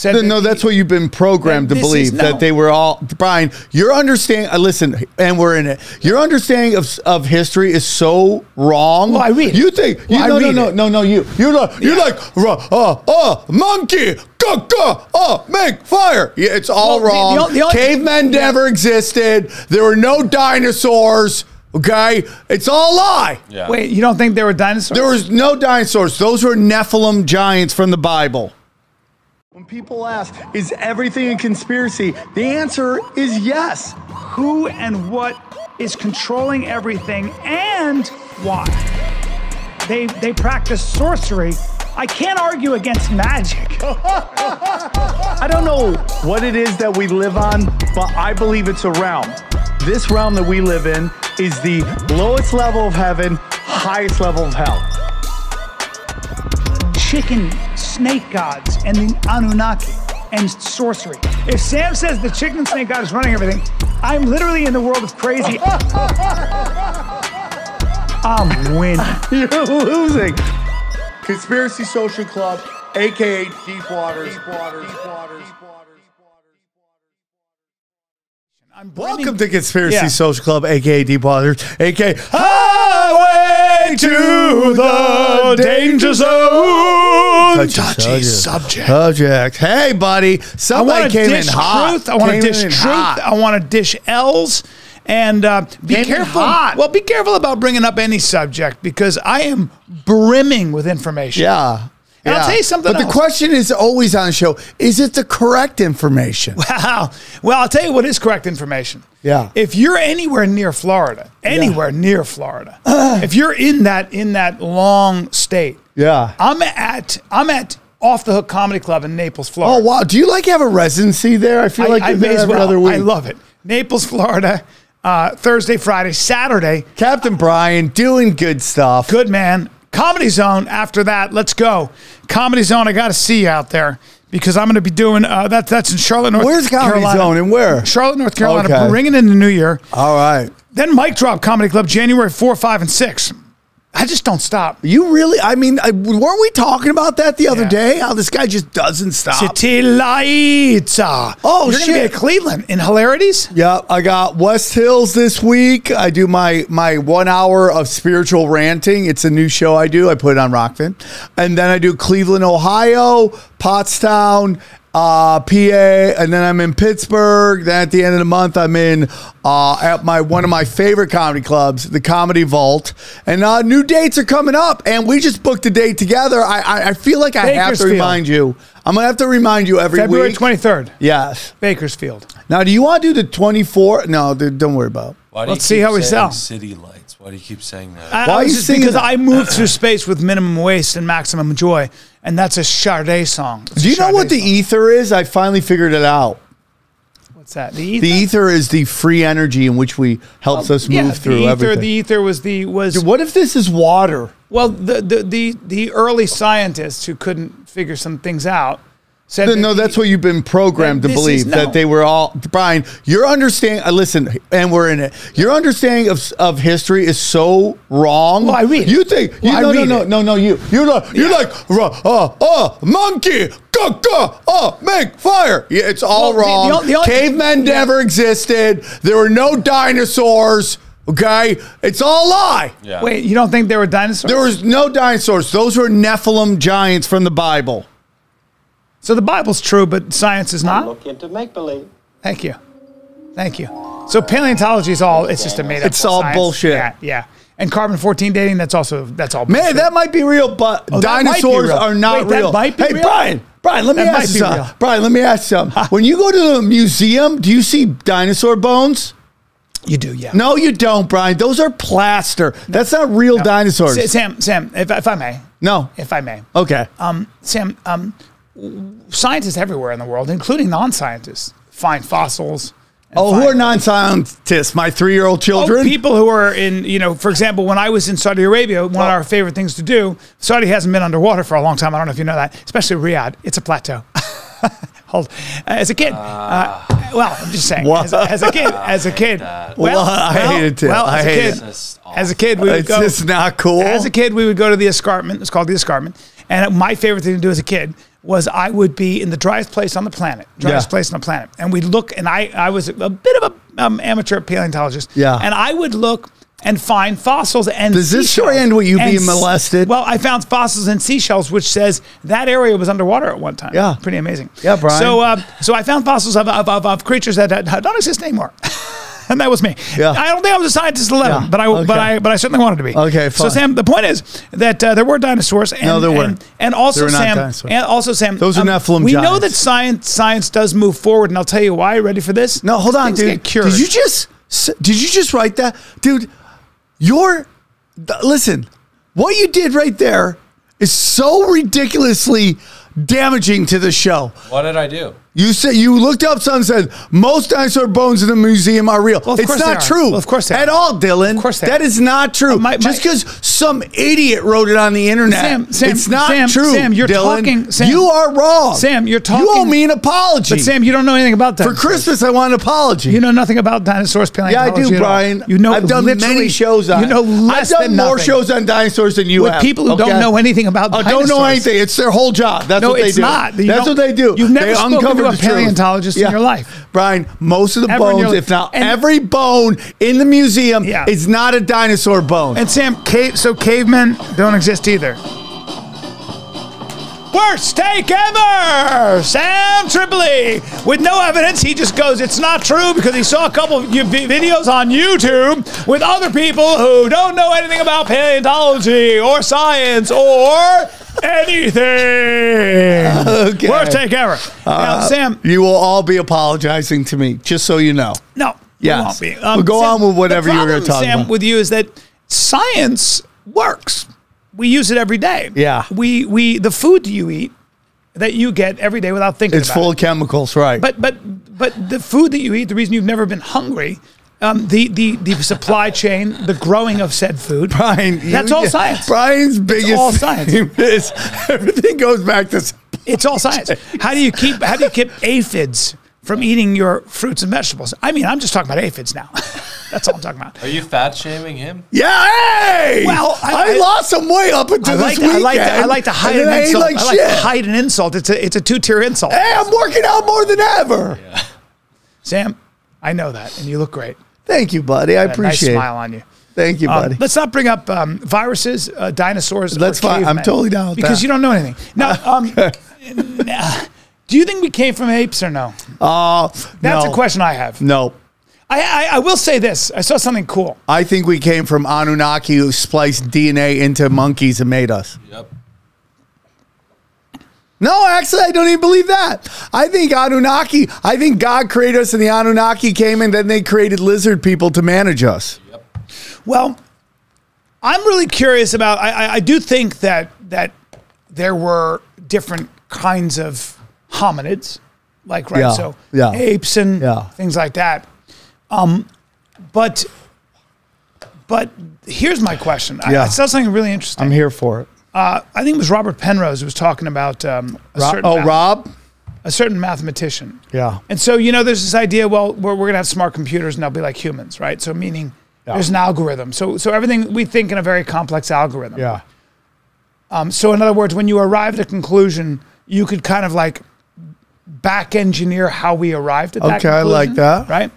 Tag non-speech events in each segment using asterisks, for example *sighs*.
said No, that no, he- that's what you've been programmed to This is- believe no. that they were all Brian. Your understanding, uh, listen, and we're in it. Your understanding of of history is so wrong. Well, I read it. You think you, Well, I no, no, read no, it. no, no. You you're like you're like uh uh monkey. Go, go, uh, make fire. Yeah, it's all Well, the- the wrong. the only- Cavemen never existed. There were no dinosaurs. Okay, it's all a lie. Yeah. Wait, you don't think there were dinosaurs? There was no dinosaurs. Those were Nephilim giants from the Bible. When people ask, is everything a conspiracy? The answer is yes. Who and what is controlling everything and why? They they practice sorcery. I can't argue against magic. *laughs* I don't know what it is that we live on, but I believe it's a realm. This realm that we live in is the lowest level of heaven, highest level of hell. Chicken snake gods and the Anunnaki and sorcery. If Sam says the chicken snake god is running everything, I'm literally in the world of crazy. *laughs* I'm winning. *laughs* You're losing. Conspiracy Social Club, aka Deep Waters. Deep Waters. Deep Waters. I'm. Welcome to Conspiracy Yeah. Social Club, aka Deep Waters, aka Highway to the Danger Zone. Touchy subject. Subject. Hey, buddy. I Somebody to came dish in hot. truth. I want to dish truth. hot. I want to dish L's. And uh, be Came careful. Well, be careful about bringing up any subject because I am brimming with information. Yeah. And I'll tell you something But the question is always on the show: Is it the correct information? *laughs* Wow. Well, I'll tell you what is correct information. Yeah. If you're anywhere near Florida, anywhere near Florida, *clears throat* if you're in that in that long state, Yeah. I'm at I'm at Off the Hook Comedy Club in Naples, Florida. Oh wow! Do you like have a residency there? I feel like I, may as well. other week. I love it. Naples, Florida. Uh, Thursday, Friday, Saturday. Captain Brian doing good stuff. Good man. Comedy Zone. After that, let's go. Comedy Zone. I got to see you out there because I'm going to be doing uh, that. That's in Charlotte, North Where's Comedy Carolina. Zone and where? Charlotte, North Carolina. Okay. Bringing in the new year. All right. Then Mic Drop Comedy Club, January 4, 5, and 6. I just don't stop. You really? I mean, I, weren't we talking about that the other Yeah. day? How this guy just doesn't stop. City Lights. Oh, You're going to be at Cleveland in Hilarities? Yeah, I got West Hills this week. I do my my one hour of spiritual ranting. It's a new show I do. I put it on Rokfin, and then I do Cleveland, Ohio, Pottstown, uh, PA, and then I'm in Pittsburgh. Then at the end of the month, I'm in uh, at my one of my favorite comedy clubs, the Comedy Vault, and uh, new dates are coming up. And we just booked a date together. I I, I feel like I have to remind you. I'm gonna have to remind you every February week. 23rd, Yes. Bakersfield. Now, do you want to do the 24? No, dude, don't worry about. it. Why do Let's you see keep how we saying sell. City lights. Why do you keep saying that? I- Why I are was you just- singing Because that? I moved through space with minimum waste and maximum joy, and that's a Sade song. It's Do you know Sade what the ether is? I finally figured it out. What's that? The The ether. ether is the free energy in which we helps oh, us move yeah, through the ether. everything. The ether was the was what if this is water? well the, the the the early scientists who couldn't figure some things out said No, that no, the- that's what you've been programmed to This is- believe no. that they were all. Brian, your understanding. Uh, listen, and we're in it. Your understanding of, of history is so wrong. Well, I read it. You think? You, Well, I no, no, read no, it. no, no. You, you're like, you're like, uh, uh, uh, monkey. Go, go, uh, make fire. Yeah, it's all Well, the- the wrong. the Cavemen Yeah. never existed. There were no dinosaurs. Okay, it's all a lie. yeah. Wait, you don't think there were dinosaurs? There was no dinosaurs. Those were Nephilim giants from the Bible. So the Bible's true, but science is not. Look into make believe. Thank you, thank you. So paleontology is all it's just a made up. It's all science. bullshit. Yeah, yeah. And carbon fourteen dating that's also that's all. Man, that might be real, but Oh, that might be dinosaurs real. are not Wait, that real. might be hey, real? Brian, Brian, let me That ask you something. real. Brian, let me ask you something. when you go to the museum, do you see dinosaur bones? you do, yeah. No, you don't, Brian. Those are plaster. That's not real No. dinosaurs. Sa- Sam, Sam, if, if I may, no. if I may, Okay. um, Sam, um, scientists everywhere in the world, including non-scientists, find fossils. and oh, who are non-scientists? My three-year-old Oh, children. people who are in, you know, for example, when I was in Saudi Arabia, one of our favorite things to do, Saudi hasn't been underwater for a long time. I don't know if you know that, especially Riyadh. It's a plateau. *laughs* Hold. As a kid, uh, well, I'm just saying, as a, as a kid, as a kid, well, Well, I well, hate it too. Well, I as a kid, it. As a kid, we would it's go. just not cool. As a kid, we would go to the escarpment. It's called the escarpment. And my favorite thing to do as a kid was I would be in the driest place on the planet, driest Yeah. place on the planet, and we'd look, and I I was a bit of a um, amateur paleontologist, Yeah. and I would look and find fossils and Does this story end with you being molested? Well, I found fossils and seashells, which says that area was underwater at one time. Yeah. pretty amazing. Yeah, Brian. So, uh, so I found fossils of, of, of, of creatures that, that don't exist anymore. *laughs* And *laughs* that was me. Yeah. I don't think I was a scientist at 11, Yeah. but I, but I, but I certainly wanted to be. Okay, So. Sam, the point is that uh, there were dinosaurs. And, No, there weren't. And also, were Sam, and also Sam, um, Those are Nephilim We know that science science does move forward, and I'll tell you why. Ready for this? No, hold on, Things dude. Did you just did you just write that, dude? You're th- listen. What you did right there is so ridiculously damaging to the show. What did I do? You said you looked up something and said most dinosaur bones in the museum are real. Well, of it's course they not true. Well, of course they at are. all, Dylan. Of course they that is not true. Uh, my- Just because some idiot wrote it on the internet, Sam, Sam, it's not Sam, true. Sam, you're Dylan. talking- Sam, you are wrong. Sam, you're talking. You owe me an apology. But Sam, you don't know anything about that. for Christmas, I want an apology. You know nothing about dinosaurs, Yeah, I do. Brian. You know, I've done many shows on. You know less I've done than more nothing. shows on dinosaurs than you with have. people who okay? don't know anything about Oh, dinosaurs. don't know anything. It's their whole job. That's No, what they it's do. not. That's what they do. you've never uncover to a paleontologist in your life. Brian. Most of the Ever bones, if not every bone in the museum, Yeah. is not a dinosaur bone. And Sam, cave, so cavemen don't exist either. Worst take ever! Sam Tripoli. With no evidence, he just goes, it's not true because he saw a couple of videos on YouTube with other people who don't know anything about paleontology or science or anything. Okay. Worst take ever. Uh, now, Sam, you will all be apologizing to me, just so you know. no, Yes. we won't be. Well, um, go on with whatever the you were gonna talk Sam, about. with you is that science works. We use it every day. Yeah. We we the food you eat that you get every day without thinking It's full it. of chemicals, right? But but but the food that you eat, the reason you've never been hungry, um, the the the supply *laughs* chain, the growing of said food. Brian, that's you- all science. Brian's biggest it's all science. theme is everything goes back to It's all science. How do you keep how do you keep aphids from eating your fruits and vegetables? I mean, I'm just talking about aphids now. *laughs* That's all I'm talking about. Are you fat shaming him? Yeah, hey! Well, I- I, I- lost some weight up until I like, this to, I weekend. like to I like to hide an I insult. like I like shit. to hide an insult. It's a it's a two tier insult. Hey, I'm working out more than ever. Yeah. Sam, I know that, and you look great. Thank you, buddy. I Got a appreciate nice smile on you. Thank you, Um, buddy. let's not bring up um, viruses, uh, dinosaurs. or That's fine. I'm totally down with because that. you don't know anything. Now, *laughs* um, do you think we came from apes or no? Uh, That's no. a question I have. No. I, I I will say this. I saw something cool. I think we came from Anunnaki who spliced DNA into monkeys and made us. Yep. No, actually, I don't even believe that. I think Anunnaki, I think God created us and the Anunnaki came and then they created lizard people to manage us. Well, I'm really curious about. I, I, I do think that that there were different kinds of hominids, like right, Yeah, so yeah, apes and yeah. things like that. Um, but but here's my question. I, Yeah. I saw something really interesting. I'm here for it. Uh, I think it was Robert Penrose who was talking about um, a, Ro- certain oh, math- Rob? a certain mathematician. Yeah. And so, you know, there's this idea, well, we're, we're going to have smart computers and they'll be like humans, right? So, meaning Yeah. there's an algorithm. So, so everything we think in a very complex algorithm. Yeah. Um, so, in other words, when you arrive at a conclusion, you could kind of like back engineer how we arrived at that Okay, I like that. Right?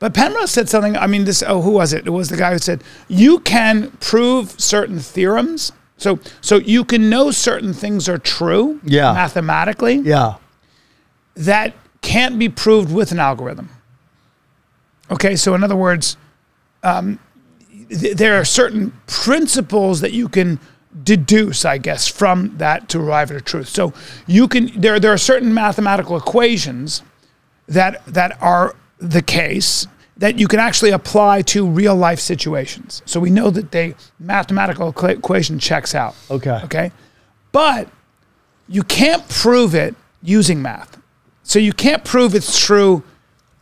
But Penrose said something. I mean, this, oh, who was it? It was the guy who said, you can prove certain theorems. So, so you can know certain things are true Yeah. mathematically Yeah. that can't be proved with an algorithm. Okay, so in other words, um, th- there are certain principles that you can deduce, I guess, from that to arrive at a truth. So you can there there are certain mathematical equations that that are the case that you can actually apply to real life situations. So we know that the mathematical equa- equation checks out. Okay. Okay. But you can't prove it using math. So you can't prove it's true.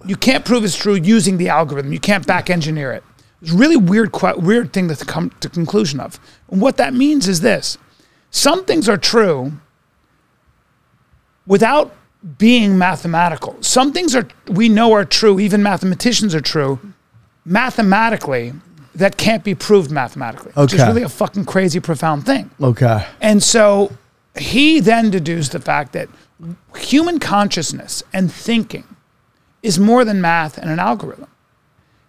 You can't prove it's true using the algorithm. You can't back engineer it. It's a really weird, weird thing to come to conclusion of. And what that means is this: some things are true without being mathematical. Some things are we know are true. Even mathematicians are true mathematically. That can't be proved mathematically. Okay. Which is really a fucking crazy, profound thing. Okay. And so he then deduced the fact that human consciousness and thinking is more than math and an algorithm.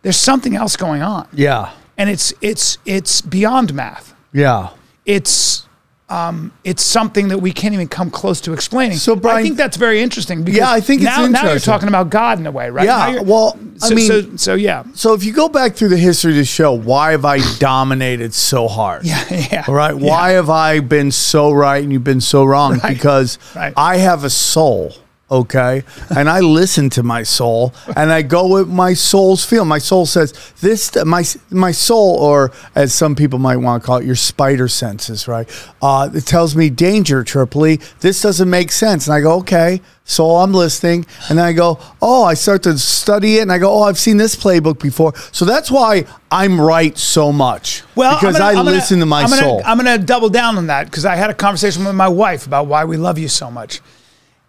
There's something else going on, Yeah. and it's it's it's beyond math. Yeah. It's um, it's something that we can't even come close to explaining. So, Brian- I think that's very interesting. Because Yeah, I think it's now, now you're talking about God in a way, right? Yeah. Well, I mean, so, so yeah, So if you go back through the history of the show, why have I dominated so hard? yeah, *laughs* yeah. All right. yeah. Why have I been so right and you've been so wrong? Right. Because Right. I have a soul. Okay. and I listen to my soul and I go with my soul's feel. My soul says this, my, my soul, or as some people might want to call it, your spider senses, right? Uh, it tells me danger, Tripoli. This doesn't make sense. And I go, okay. So I'm listening. And then I go, oh, I start to study it and I go, oh, I've seen this playbook before. So that's why I'm right so much. Well, because gonna- I I'm gonna- listen to my I'm gonna, soul. I'm going to double down on that because I had a conversation with my wife about why we love you so much.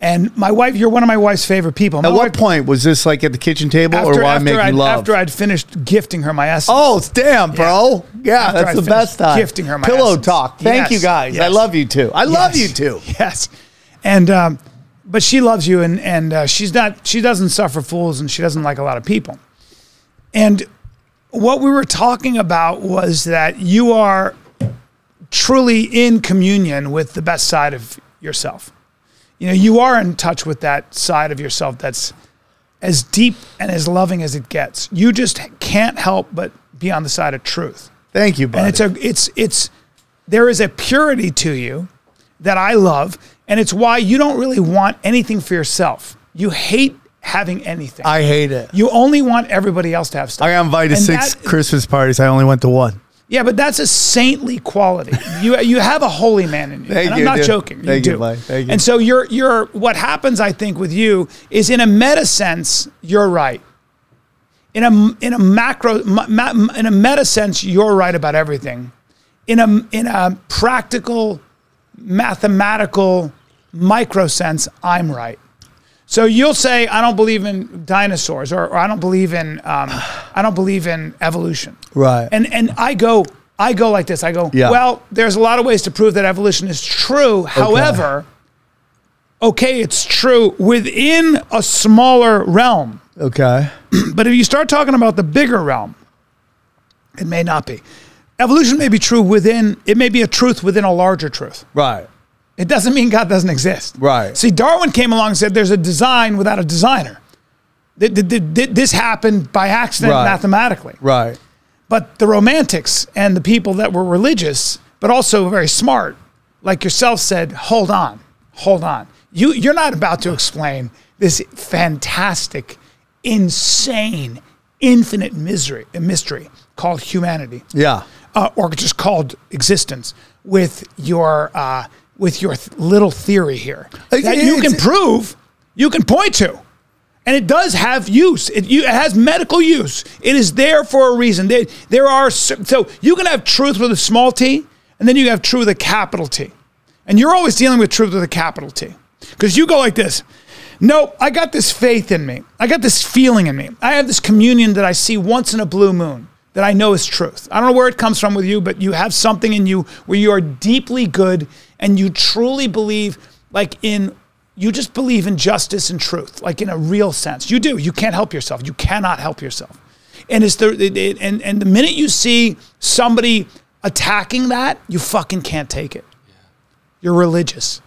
And my wife, you're one of my wife's favorite people. My At what wife- point was this like at the kitchen table or why after make I'd, love? after I'd finished gifting her my essence. oh, damn, bro. Yeah, After that's I the best time. gifting her my Pillow essence. talk. Thank you Yes, guys. I love you too. I love you too. *laughs* Yes, and um, but she loves you, and and uh, she's not. She doesn't suffer fools, and she doesn't like a lot of people. And what we were talking about was that you are truly in communion with the best side of yourself. You know, you are in touch with that side of yourself that's as deep and as loving as it gets. You just can't help but be on the side of truth Thank you, buddy. and it's a it's it's there is a purity to you that I love, and it's why you don't really want anything for yourself. You hate having anything. I hate it. you only want everybody else to have stuff. I got invited to six that- Christmas parties. I only went to one. Yeah, but that's a saintly quality. You you have a holy man in you. Thank and you, I'm not dude. joking. You Thank you, do. buddy. Thank you. And so you're you're what happens, I think, with you is in a meta sense, you're right. In a in a macro ma, ma- in a meta sense, you're right about everything. In a in a practical, mathematical, micro sense, I'm right. So you'll say, I don't believe in dinosaurs, or, or I don't believe in um, I don't believe in evolution. Right. And and I go I go like this. I go, Yeah. well, there's a lot of ways to prove that evolution is true. However, okay, it's true within a smaller realm. Okay. *clears throat* But if you start talking about the bigger realm, it may not be. Evolution may be true within it may be a truth within a larger truth. Right. It doesn't mean God doesn't exist. Right. See, Darwin came along and said there's a design without a designer. Th- th- th- th- This happened by accident Right. mathematically. Right. But the romantics and the people that were religious, but also very smart, like yourself said, hold on, hold on. You, you're not about to explain this fantastic, insane, infinite misery, mystery called humanity Yeah. uh, or just called existence with your uh, with your th- little theory here that you can prove, you can point to, and it does have use. It, you, it has medical use. It is there for a reason. There, there are so you can have truth with a small t, and then you have truth with a capital T, and you're always dealing with truth with a capital T because you go like this. No, I got this faith in me. I got this feeling in me. I have this communion that I see once in a blue moon that I know is truth. I don't know where it comes from with you, but you have something in you where you are deeply good and you truly believe, like in, you just believe in justice and truth, like in a real sense. You do. You can't help yourself. You cannot help yourself. And it's the it, it- and and the minute you see somebody attacking that, you fucking can't take it. You're religious.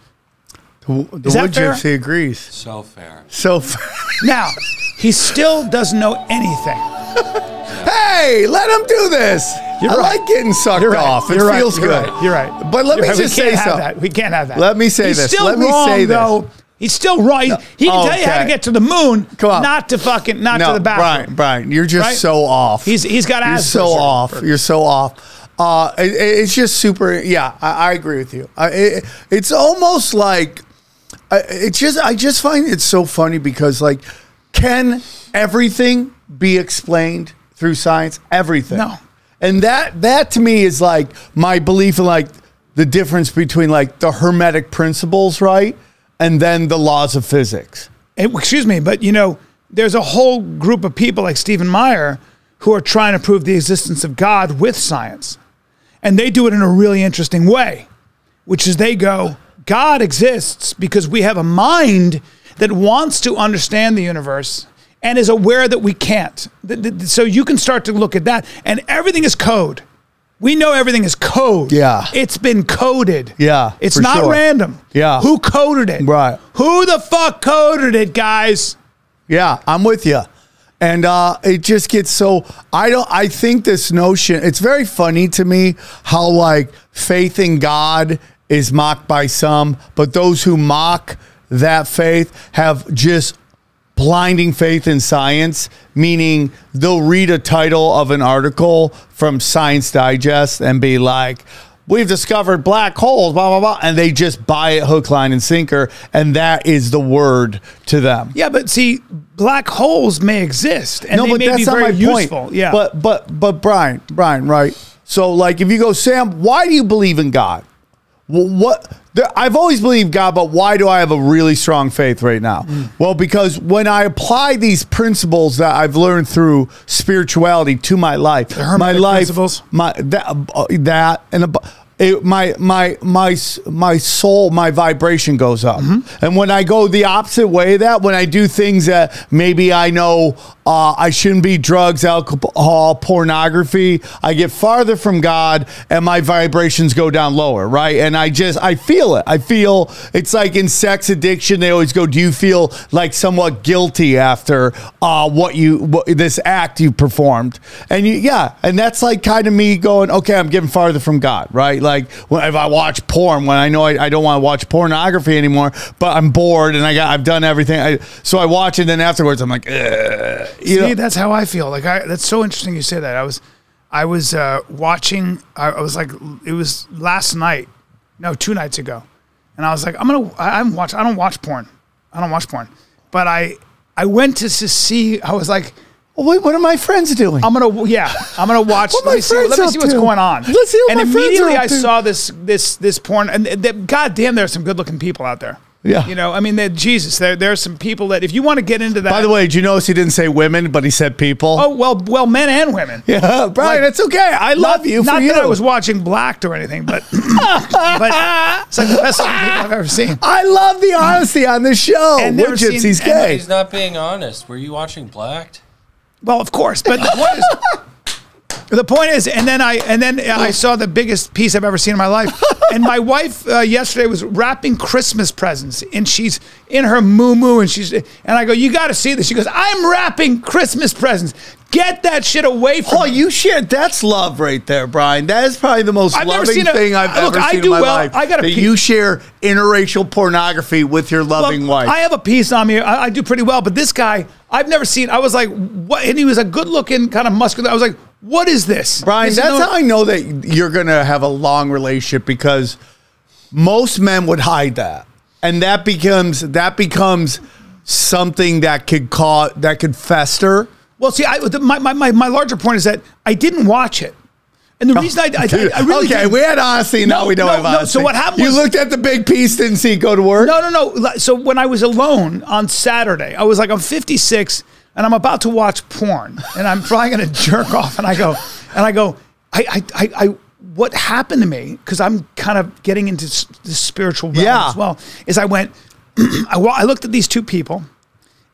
The, the Is that wood fair? gypsy agrees. So fair. So, Now, *laughs* he still doesn't know anything. *laughs* hey, let him do this. You're I right. like getting sucked You're right. off. It You're right. feels You're good. You're right. But let You're me just say something. that. We can't have that. Let me say He's this. Still Let me wrong, say this. though. He's still right. He can tell you how to get to the moon. Come on. Not to fucking not to the bathroom. Brian, Brian, you're just Right? so off. He's he's got You're so off. You're so off. Uh, it- it- it's just super. Yeah, I, I agree with you. I, it, it's almost like I- it's just. I just find it so funny because like, can everything be explained through science? Everything. No. And that that to me is like my belief in like the difference between like the hermetic principles, right, and then the laws of physics. Eh, excuse me, but you know, there's a whole group of people like Stephen Meyer who are trying to prove the existence of God with science. And they do it in a really interesting way, which is they go, God exists because we have a mind that wants to understand the universe and is aware that we can't. So you can start to look at that, and everything is code. We know everything is code. Yeah. It's been coded. Yeah, It's not sure. random. Yeah. Who coded it? Right. Who the fuck coded it, guys? Yeah, I'm with you. And uh, it just gets so I don't I think this notion it's very funny to me how like faith in God is mocked by some, but those who mock that faith have just blinding faith in science, meaning they'll read a title of an article from Science Digest and be like, We've discovered black holes, blah, blah, blah. And they just buy it hook, line, and sinker. And that is the word to them. Yeah, but see, black holes may exist and no, they may be very useful. Yeah. But but but Brian, Brian, right? So like if you go, Sam, why do you believe in God? Well, what I've always believed God, but why do I have a really strong faith right now? Mm. Well, because when I apply these principles that I've learned through spirituality to my life, my life, principles? my that uh, that and a, it, my my my my soul, my vibration goes up, Mm-hmm. and when I go the opposite way, of that when I do things that maybe I know uh, I shouldn't be, drugs, alcohol, pornography, I get farther from God, and my vibrations go down lower, right? And I just I feel it. I feel it's like in sex addiction. They always go, "Do you feel like somewhat guilty after uh, what you what, this act you performed?" And you, yeah, and that's like kind of me going, "Okay, I'm getting farther from God," right? Like when, if I watch porn when I know I, I don't want to watch pornography anymore, but I'm bored and I got I've done everything, I, so I watch it. And then afterwards, I'm like, Ugh. you See, know, that's how I feel. Like I, that's so interesting you say that. I was, I was uh, watching. I, I was like, it was last night, no, two nights ago, and I was like, I'm gonna, I, I'm watch. I don't watch porn. I don't watch porn, but I, I went to, see. I was like, "Oh, wait, what are my friends doing? I'm gonna, yeah, I'm gonna watch. *laughs* What let my me see, let me see what's to? going on. Let's see what and my friends immediately are up I to. saw this, this, this porn, and th- th- God damn, there's some good-looking people out there. Yeah. you know, I mean, they're- Jesus, there, there are some people that if you want to get into that. By the way, did you notice he didn't say women, but he said people? oh well, well, men and women. yeah, *laughs* Brian, like- it's okay. I love you for Not you. that I was watching Blacked or anything, but *clears throat* but it's like the best people I've ever seen. *laughs* I love the honesty on this show. And We're never seen- gypsies and gay. He's not being honest. Were you watching Blacked? Well, of course, but the point is, *laughs* the point is, and then I and then I saw the biggest piece I've ever seen in my life. *laughs* And my wife uh, yesterday was wrapping Christmas presents, and she's in her moo moo, and she's and I go, you got to see this. She goes, I'm wrapping Christmas presents. Get that shit away from Oh, me. you shared. That's love right there, Brian. That is probably the most I've loving a- thing I've look, ever I seen do in my well. life. I got a that pe- you share interracial pornography with your loving Look, wife. I have a piece on me. I, I do pretty well, but this guy, I've never seen. I was like, what? And he was a good-looking, kind of muscular. I was like, what is this, Brian, that's no- how I know that you're going to have a long relationship because most men would hide that. And that becomes that becomes something that could cause that could fester. Well, see, I, the, my, my, my, my larger point is that I didn't watch it. And the oh, reason I, I, I, I really Oh, okay, didn't- we had honesty. Now No, we don't no, have no, honesty. so what happened You was- looked at the big piece, didn't see it go to work. No, no, no. So when I was alone on Saturday, I was like, I'm 56 and I'm about to watch porn and I'm probably going to jerk off. And I go, and I go, I, I, I, I what happened to me, because I'm kind of getting into the spiritual realm Yeah. as well, is I went, *clears throat* I, I looked at these two people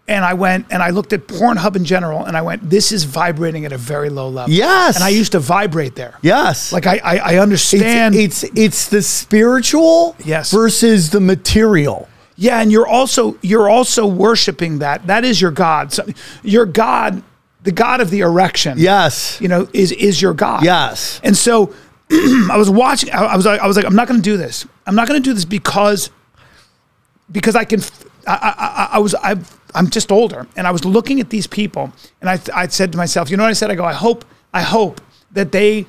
and I went and I looked at Pornhub in general and I went, this is vibrating at a very low level. Yes. And I used to vibrate there. Yes. Like I, I, I understand. it's, it's it's the spiritual Yes. versus the material. Yeah, and you're also you're also worshiping that. That is your God. So your God, the God of the erection. Yes. You know, is is your God. Yes. And so *clears throat* I was watching I, I was like I was like I'm not going to do this. I'm not going to do this because because I can I I was I I'm just older and I was looking at these people and I I said to myself, you know what I said? I go, I hope I hope that they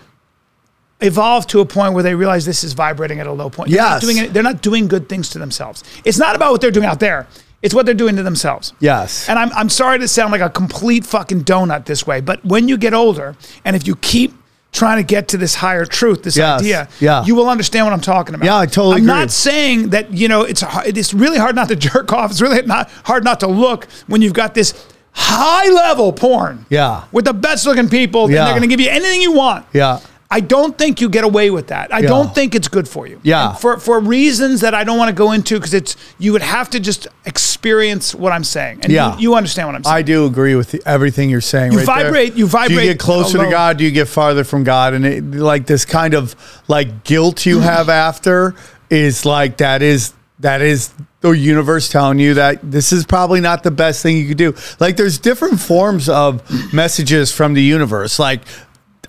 evolve to a point where they realize this is vibrating at a low point. They're not Yes. doing it, they're not doing good things to themselves. It's not about what they're doing out there. It's what they're doing to themselves. Yes. And I'm, I'm sorry to sound like a complete fucking donut this way, but when you get older and if you keep trying to get to this higher truth, this Yes. idea, Yeah. you will understand what I'm talking about. Yeah, I totally I'm agree. not saying that, you know, it's it's really hard not to *laughs* jerk off. It's really not hard not to look when you've got this high level porn. Yeah. With the best looking people, and Yeah. they're going to give you anything you want. Yeah. I don't think you get away with that. I Yeah. don't think it's good for you. Yeah. And for for reasons that I don't want to go into because it's you would have to just experience what I'm saying. And Yeah. you, you understand what I'm saying. I do agree with everything you're saying. You right there. vibrate- you Do you get closer alone. to God? Do you get farther from God? And it, like this kind of like guilt you *clears throat* have after is like that is that is the universe telling you that this is probably not the best thing you could do. Like there's different forms of messages from the universe. Like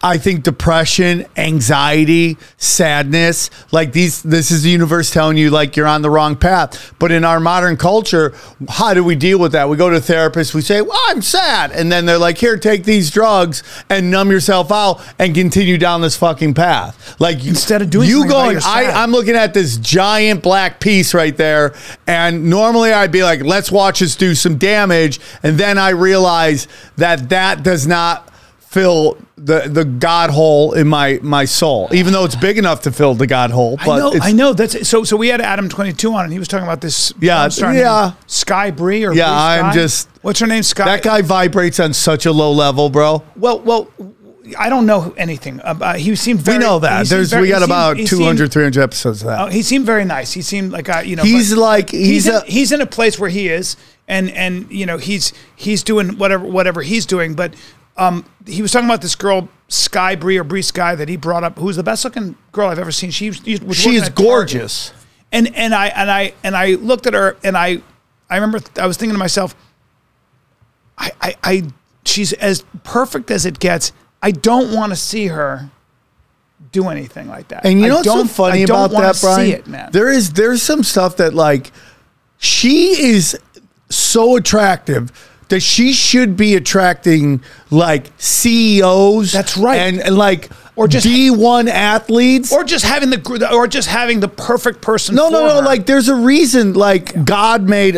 I think depression, anxiety, sadness, like these, this is the universe telling you like you're on the wrong path. But in our modern culture, how do we deal with that? We go to therapists, we say, well, I'm sad. And then they're like, here, take these drugs and numb yourself out and continue down this fucking path. Like you- Instead of doing you going, I, I'm looking at this giant black piece right there. And normally I'd be like, let's watch this do some damage. And then I realize that that does not fill the the god hole in my my soul, even though it's big enough to fill the god hole. But I know, I know. That's so. So we had Adam twenty two on, and he was talking about this. Yeah, porn star yeah. Sky Bree or Yeah, I'm just- What's her name? Sky. that guy vibrates on such a low level, bro. Well, well, I don't know anything. Uh, uh, about he seemed very. we know that. There's very- we got seemed- about he 200, seemed- 300 episodes of that. Oh, he seemed very nice. He seemed like a, you know. He's but like- he's in, a- he's in a place where he is, and and you know he's he's doing whatever whatever he's doing. But um, he was talking about this girl Sky Bree or Bree Sky that he brought up, who's the best looking girl I've ever seen. She she is Target. gorgeous. And and I and I and I looked at her and I I remember I was thinking to myself, I I, I she's as perfect as it gets. I don't want to see her do anything like that. And you I know what's so funny I don't about that, Brian? See it, man. There is there's some stuff that like she is so attractive that she should be attracting like CEOs. That's right. and, and like Or just- D one athletes. or just having the or just having the perfect person. no, no, no. her. Like, there's a reason. Like, God made,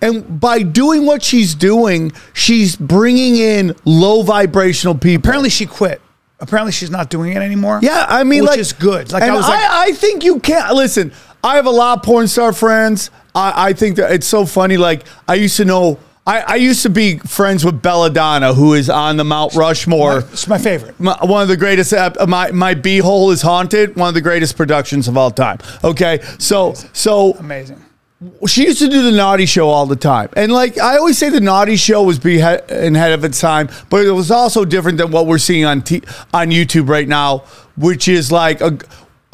and by doing what she's doing, she's bringing in low vibrational people. apparently she quit. Apparently she's not doing it anymore. Yeah, I mean, which like, is good. Like I was like, I, think you can't listen. I have a lot of porn star friends. I, I think that it's so funny. Like, I used to know. I, I used to be friends with Belladonna, who is on the Mount Rushmore. it's my favorite. My, one of the greatest. ep- My my beehole is haunted. One of the greatest productions of all time. Okay, so so Amazing. she used to do the naughty show all the time and like i always say the naughty show was ahead of its time but it was also different than what we're seeing on t- on youtube right now which is like a,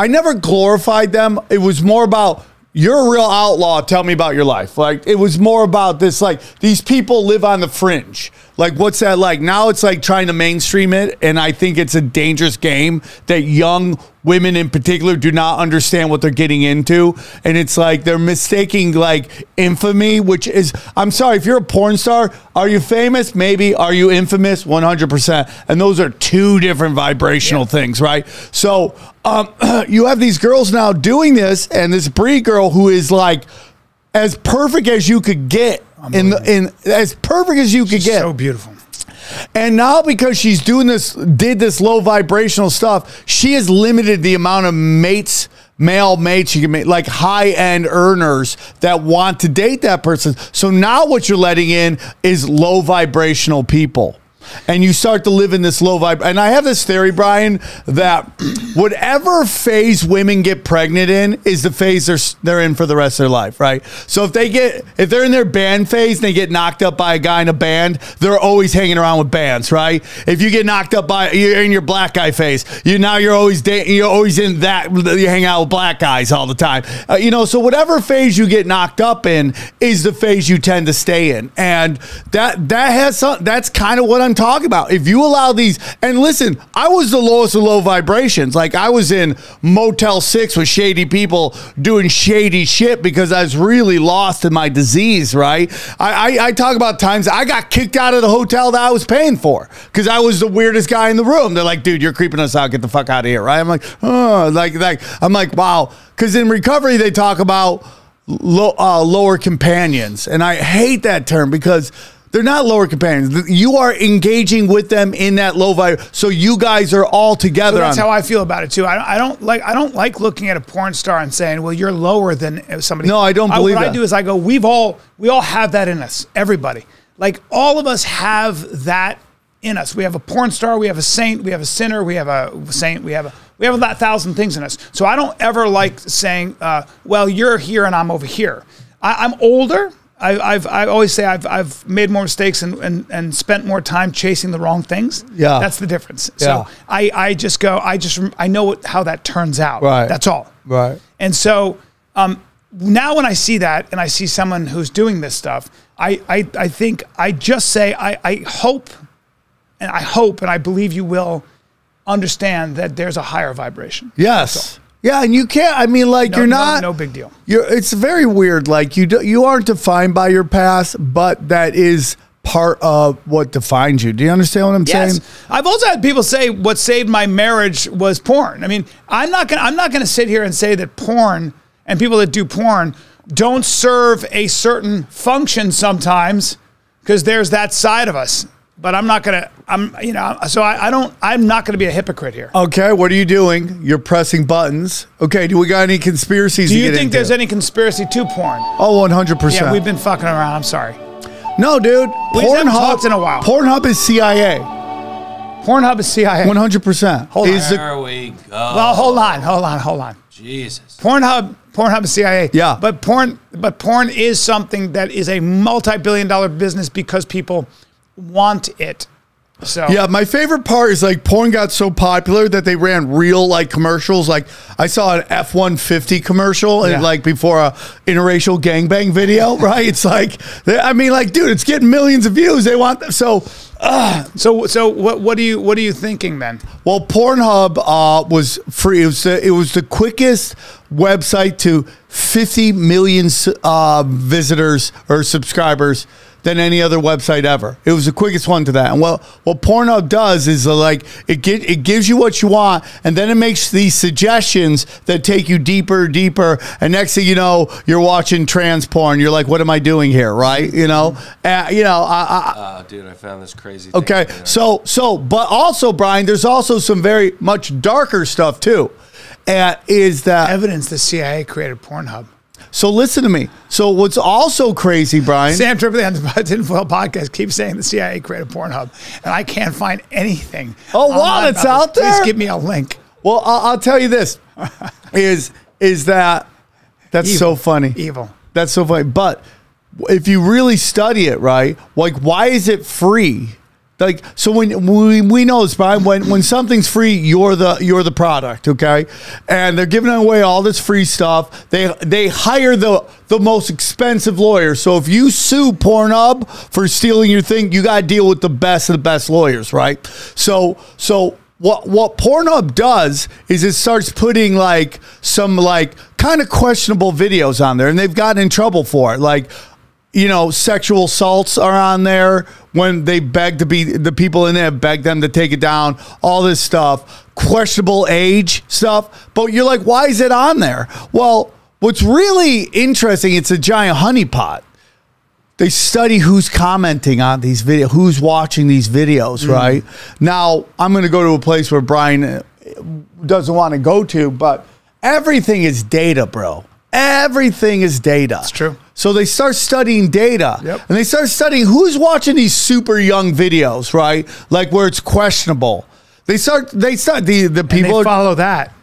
i never glorified them it was more about you're a real outlaw. Tell me about your life. Like it was more about this like these people live on the fringe like what's that like? Now it's like trying to mainstream it and i think it's a dangerous game that young women in particular do not understand what they're getting into. And it's like they're mistaking like infamy which is i'm sorry if you're a porn star are you famous? Maybe. Are you infamous? 100% and those are two different vibrational things right? So um, *clears throat* you have these girls now doing this and this Brie girl who is like as perfect as you could get in the in as perfect as you could get So beautiful. and now because she's doing this, did this low vibrational stuff, she has limited the amount of mates, male mates you can make, like high end earners that want to date that person. So now what you're letting in is low vibrational people. And you start to live in this low vibe. And I have this theory, Brian, that whatever phase women get pregnant in is the phase they're, they're in for the rest of their life, right? So if they get, if they're in their band phase and they get knocked up by a guy in a band, they're always hanging around with bands, right? If you get knocked up by, you're in your black guy phase, you now you're always you're always in that, you hang out with black guys all the time. Uh, you know, so whatever phase you get knocked up in is the phase you tend to stay in. And that, that has some, that's kind of what I'm talking about. If you allow these, and listen, I was the lowest of low vibrations. Like I was in Motel 6 with shady people doing shady shit because I was really lost in my disease, right? I, I, I talk about times I got kicked out of the hotel that I was paying for because I was the weirdest guy in the room. They're like, dude, you're creeping us out. Get the fuck out of here, right? I'm like, oh, like, like, I'm like, wow. Because in recovery, they talk about low, uh, lower companions. And I hate that term because they're not lower companions. You are engaging with them in that low vibe. So you guys are all together. That's on- how I feel about it too. I don't, I don't like I don't like looking at a porn star and saying, "Well, you're lower than somebody." No, I don't believe what I do is I go, "We've all we all have that in us. Everybody, like all of us have that in us. We have a porn star, we have a saint, we have a sinner, we have a saint, we have a we have a thousand things in us. So I don't ever like saying, uh, "Well, you're here and I'm over here." I, I'm older. I, I've I always say I've I've made more mistakes and, and and spent more time chasing the wrong things. Yeah. that's the difference. Yeah. So I I just go. I just I know what, how that turns out. Right. That's all. Right. And so um, now when I see that and I see someone who's doing this stuff, I, I, I think I just say, I, I hope, and I hope and I believe you will understand that there's a higher vibration. Yes. Yeah, and you can't. I mean, like No- you're no- not. no big deal. You're. It's very weird. Like you. Do, you aren't defined by your past, but that is part of what defines you. Do you understand what I'm Yes. saying? I've also had people say what saved my marriage was porn. I mean, I'm not gonna I'm not gonna sit here and say that porn and people that do porn don't serve a certain function sometimes because there's that side of us. But I'm not gonna I'm you know so I, I don't I'm not gonna be a hypocrite here. Okay. What are you doing? You're pressing buttons. Okay. Do we got any conspiracies? do to you get think into? there's any conspiracy to porn? Oh, 100. percent Yeah, we've been fucking around. I'm sorry. No, dude. We just talked in a while. Pornhub is CIA. Pornhub is CIA. 100. percent Hold on. Is the There we go. well, hold on, hold on, hold on. Jesus. Pornhub, Pornhub is CIA. Yeah. But porn, but porn is something that is a multi-billion-dollar business because people want it. So Yeah, my favorite part is like porn got so popular that they ran real like commercials. Like I saw an F one fifty commercial Yeah. and like before a interracial gangbang video, *laughs* right? It's like they- I mean, like, dude, it's getting millions of views. They want so. so so what what are you what are you thinking then? Well, Pornhub uh, was free. It was the, it was the quickest website to 50 million uh, visitors or subscribers than any other website ever. It was the quickest one to that. And well, what Pornhub does is uh, like it get, it gives you what you want, and then it makes these suggestions that take you deeper, deeper. And next thing you know, you're watching trans porn. You're like, what am I doing here? Right? You know, uh, you know, I, I, Oh, dude, I found this crazy. Okay, Yeah. so so, but also, Brian, there's also some very much darker stuff too. And is that Evidence the CIA created Pornhub. So? Listen to me. So what's also crazy, Brian? Sam Tripoli on the Tinfoil podcast keeps saying the CIA created Pornhub, and I can't find anything. Oh, wow, it's out this. there? Please give me a link. Well, I'll, I'll tell you this: *laughs* is is that that's so funny. Evil. That's so funny. But if you really study it, right? Like, why is it free? Like, so when we, we know this, Brian, when when something's free, you're the you're the product, okay? And they're giving away all this free stuff. They they hire the the most expensive lawyers. So if you sue Pornhub for stealing your thing, you got to deal with the best of the best lawyers, right? So so what what Pornhub does is it starts putting like some like kind of questionable videos on there, and they've gotten in trouble for it. Like, you know, sexual assaults are on there when they beg to be the people in there beg them to take it down. All this stuff, questionable age stuff. But you're like, why is it on there? Well, what's really interesting, it's a giant honeypot they study who's commenting on these videos, who's watching these videos, right? Now, I'm going to go to a place where Brian uh, doesn't want to go to, but everything is data, bro. Everything is data. It's true. So they start studying data. Yep. And they start studying who's watching these super young videos, right? Like where it's questionable. They start they start the the And people are follow that.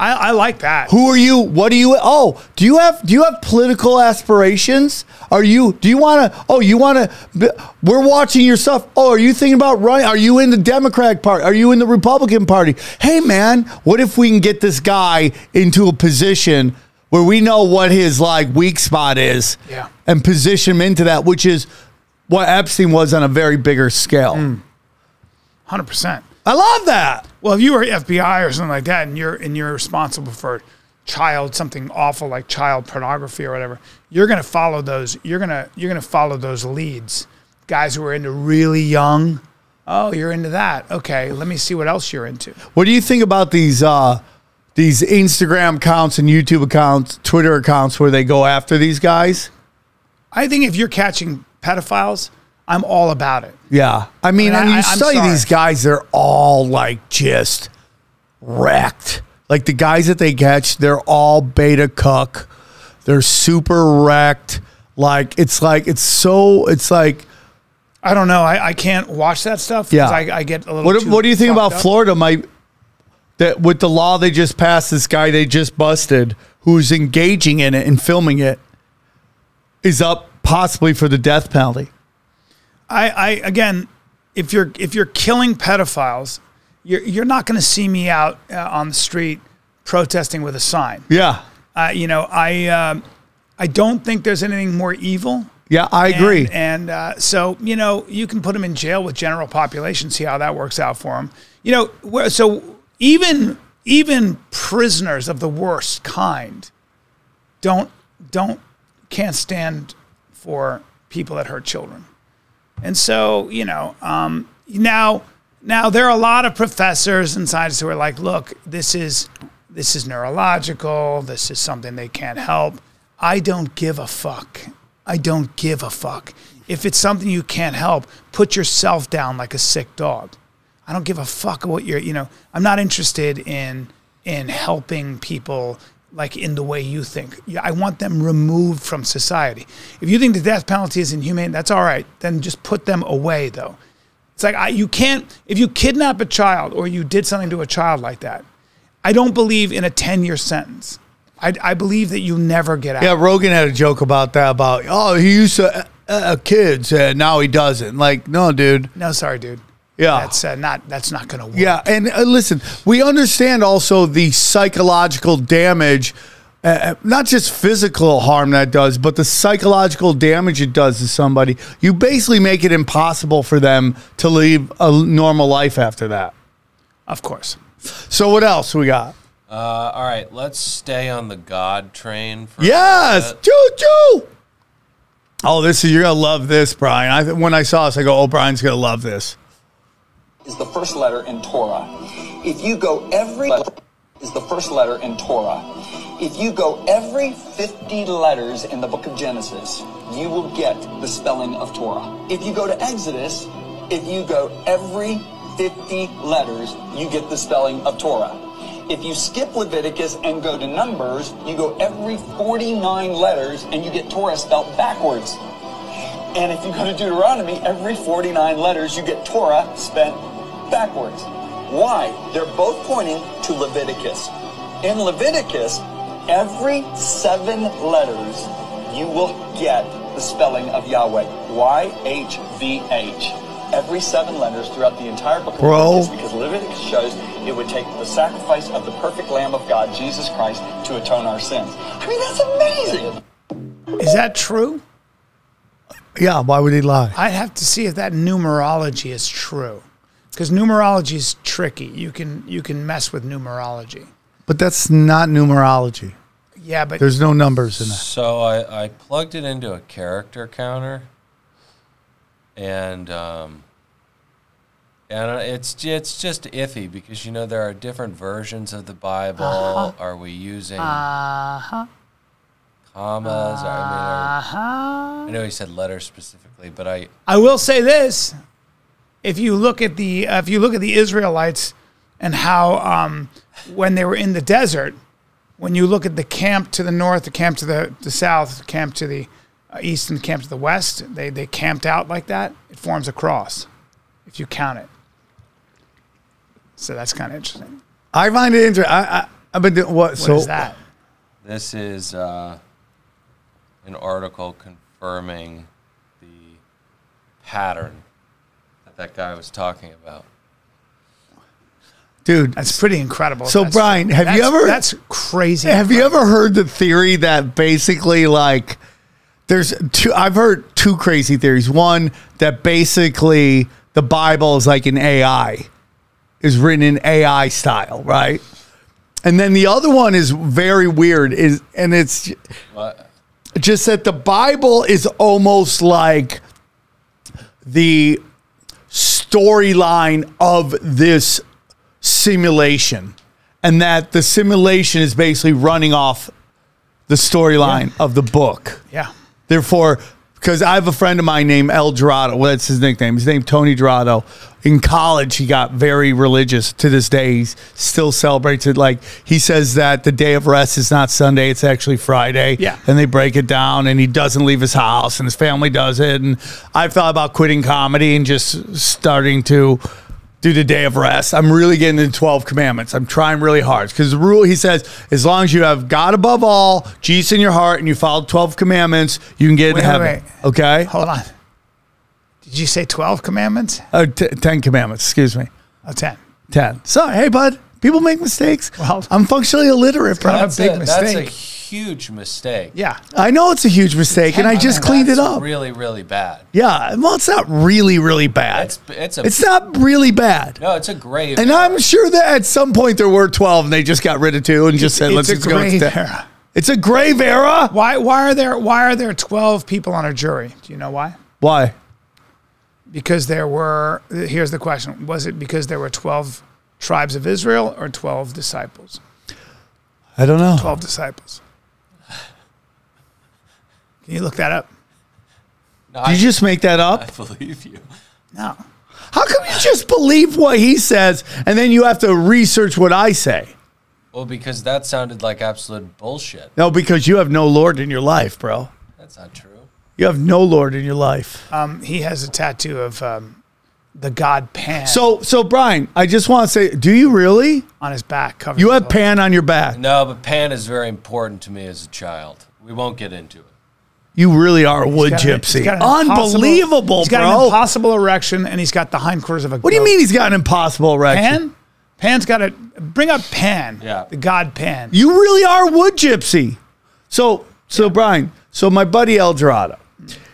I, I like that. who are you? What do you? Oh, do you have do you have political aspirations? Are you? Do you want to? Oh, you want to? We're watching your stuff. Oh, are you thinking about running? Are you in the Democratic Party? Are you in the Republican Party? Hey, man, what if we can get this guy into a position where we know what his like weak spot is, Yeah. and position him into that, which is what Epstein was on a very bigger scale. Hundred percent. I love that. Well, if you were FBI or something like that, and you're and you're responsible for child something awful like child pornography or whatever, you're gonna follow those. You're gonna you're gonna follow those leads. Guys who are into really young. Oh, you're into that. Okay, let me see what else you're into. What do you think about these uh these Instagram accounts and YouTube accounts, Twitter accounts where they go after these guys? I think if you're catching pedophiles, I'm all about it. Yeah. I mean, I and mean, you I- study these guys, they're all like just wrecked. Like the guys that they catch, they're all beta cuck. They're super wrecked. Like it's like it's so it's like I don't know. I, I can't watch that stuff. Yeah. I, I get a little. What, what do you think about up. Florida? My that with the law they just passed, this guy they just busted who's engaging in it and filming it is up possibly for the death penalty. I, I again, if you're if you're killing pedophiles, you're you're not going to see me out uh, on the street protesting with a sign. Yeah, Uh, you know, I um, I don't think there's anything more evil. yeah, I agree. And, and uh, so you know, you can put them in jail with general population, see how that works out for them. You know, so even even prisoners of the worst kind don't don't can't stand for people that hurt children. And so, you know, um, now now there are a lot of professors and scientists who are like, look, this is this is neurological, this is something they can't help. I don't give a fuck. I don't give a fuck. If it's something you can't help, put yourself down like a sick dog. I don't give a fuck what you're, you know, I'm not interested in in helping people like in the way you think. I want them removed from society. If you think the death penalty is inhumane, that's all right. Then just put them away though. It's like I, you can't if you kidnap a child or you did something to a child like that. I don't believe in a 10-year sentence. I, I believe that you never get out. yeah, Rogan had a joke about that. About oh, he used to uh, uh, kids and now he doesn't. Like, no, dude. No, sorry, dude. Yeah. That's uh, not that's not going to work. Yeah, and uh, listen, we understand also the psychological damage, uh, uh, not just physical harm that does, but the psychological damage it does to somebody. You basically make it impossible for them to live a normal life after that. Of course. So what else we got? Uh, all right, let's stay on the God train for a Yes, choo choo. Oh, this is you're gonna love this, Bryan. I when I saw this, I go, "Oh, Bryan's gonna love this." Is the first letter in Torah. If you go every is the first letter in Torah. If you go every 50 letters in the book of Genesis, you will get the spelling of Torah. If you go to Exodus, if you go every 50 letters, you get the spelling of Torah. If you skip Leviticus and go to Numbers, you go every 49 letters and you get Torah spelled backwards. And if you go to Deuteronomy, every 49 letters you get Torah spent backwards. Why? They're both pointing to Leviticus. In Leviticus, every seven letters you will get the spelling of Yahweh. Y H V H. Every seven letters throughout the entire book of Bro. Leviticus because Leviticus shows it would take the sacrifice of the perfect Lamb of God, Jesus Christ, to atone our sins. I mean, that's amazing. Is that true? Yeah, why would he lie? I'd have to see if that numerology is true. Because numerology is tricky. You can you can mess with numerology. But that's not numerology. Yeah, but There's no numbers in that. So I, I plugged it into a character counter, and um, and it's it's just iffy because you know there are different versions of the Bible. Uh-huh. Are we using commas? I mean, are- I know he said letters specifically, but I I will say this: if you look at the uh, if you look at the Israelites and how um, when they were in the desert, when you look at the camp to the north, the camp to the, the south, the camp to the uh, east, and the camp to the west, they they camped out like that. It forms a cross if you count it. So that's kind of interesting. I find it interesting. I, I, I've been doing what? What is so that? This is uh, an article confirming the pattern that that guy was talking about. dude. That's pretty incredible. So, That's- Bryan, have you ever- That's crazy. Have you ever heard the theory that basically like there's two I've heard two crazy theories. One that basically the Bible is like an AI is written in AI style, right? And then the other one is very weird is and it's What? just that the Bible is almost like the storyline of this simulation, and that the simulation is basically running off the storyline of the book. Yeah. Therefore, because I have a friend of mine named El Dorado. Well, that's his nickname. His name Tony Dorado. In college, he got very religious. To this day, he still celebrates it. Like he says that the day of rest is not Sunday; it's actually Friday. Yeah. and they break it down, and he doesn't leave his house, and his family does it. And I've thought about quitting comedy and just starting to do the day of rest. I'm really getting into 12 commandments. I'm trying really hard because the rule he says, as long as you have God above all, Jesus in your heart, and you follow 12 commandments, you can get Wait, into heaven. wait. Okay, Hold on. Did you say 12 commandments? uh, t- 10 commandments. Excuse me, Oh, 10. 10. So hey, bud, people make mistakes. Well- I'm functionally illiterate, bro. not a big a, That's a huge mistake. Yeah. I know it's a huge mistake, and I just cleaned it up. Really, really bad. yeah, well, it's not really, really bad. It's it's a It's not really bad. no. It's a grave. And I'm sure that at some point there were 12 and they just got rid of two and just said, let's it's a just go. 10." era. It's a grave era. Why, why, are there, why are there 12 people on a jury? Do you know why? Why? Because there were, here's the question Was it because there were 12 tribes of Israel or 12 disciples? I don't know. 12 disciples. Can you look that up? No, Did I, you just make that up? I believe you. No. How come you just believe what he says and then you have to research what I say? Well, because that sounded like absolute bullshit. No, because you have no Lord in your life, bro. That's not true. You have no Lord in your life. Um, he has a tattoo of um, the god Pan So, so Bryan, I just want to say, do you really? on his back. Covered You have gold. Pan on your back. No, but Pan is very important to me as a child. We won't get into it. You really are a wood He's got an- he's gypsy. got an Unbelievable, He's got an bro. impossible erection, and he's got the hindquarters of a. what do you mean he's got an impossible erection? Pan? Pan's got a. Bring up Pan. Yeah. The god Pan. You really are a wood gypsy. So, so Bryan, so my buddy El Dorado,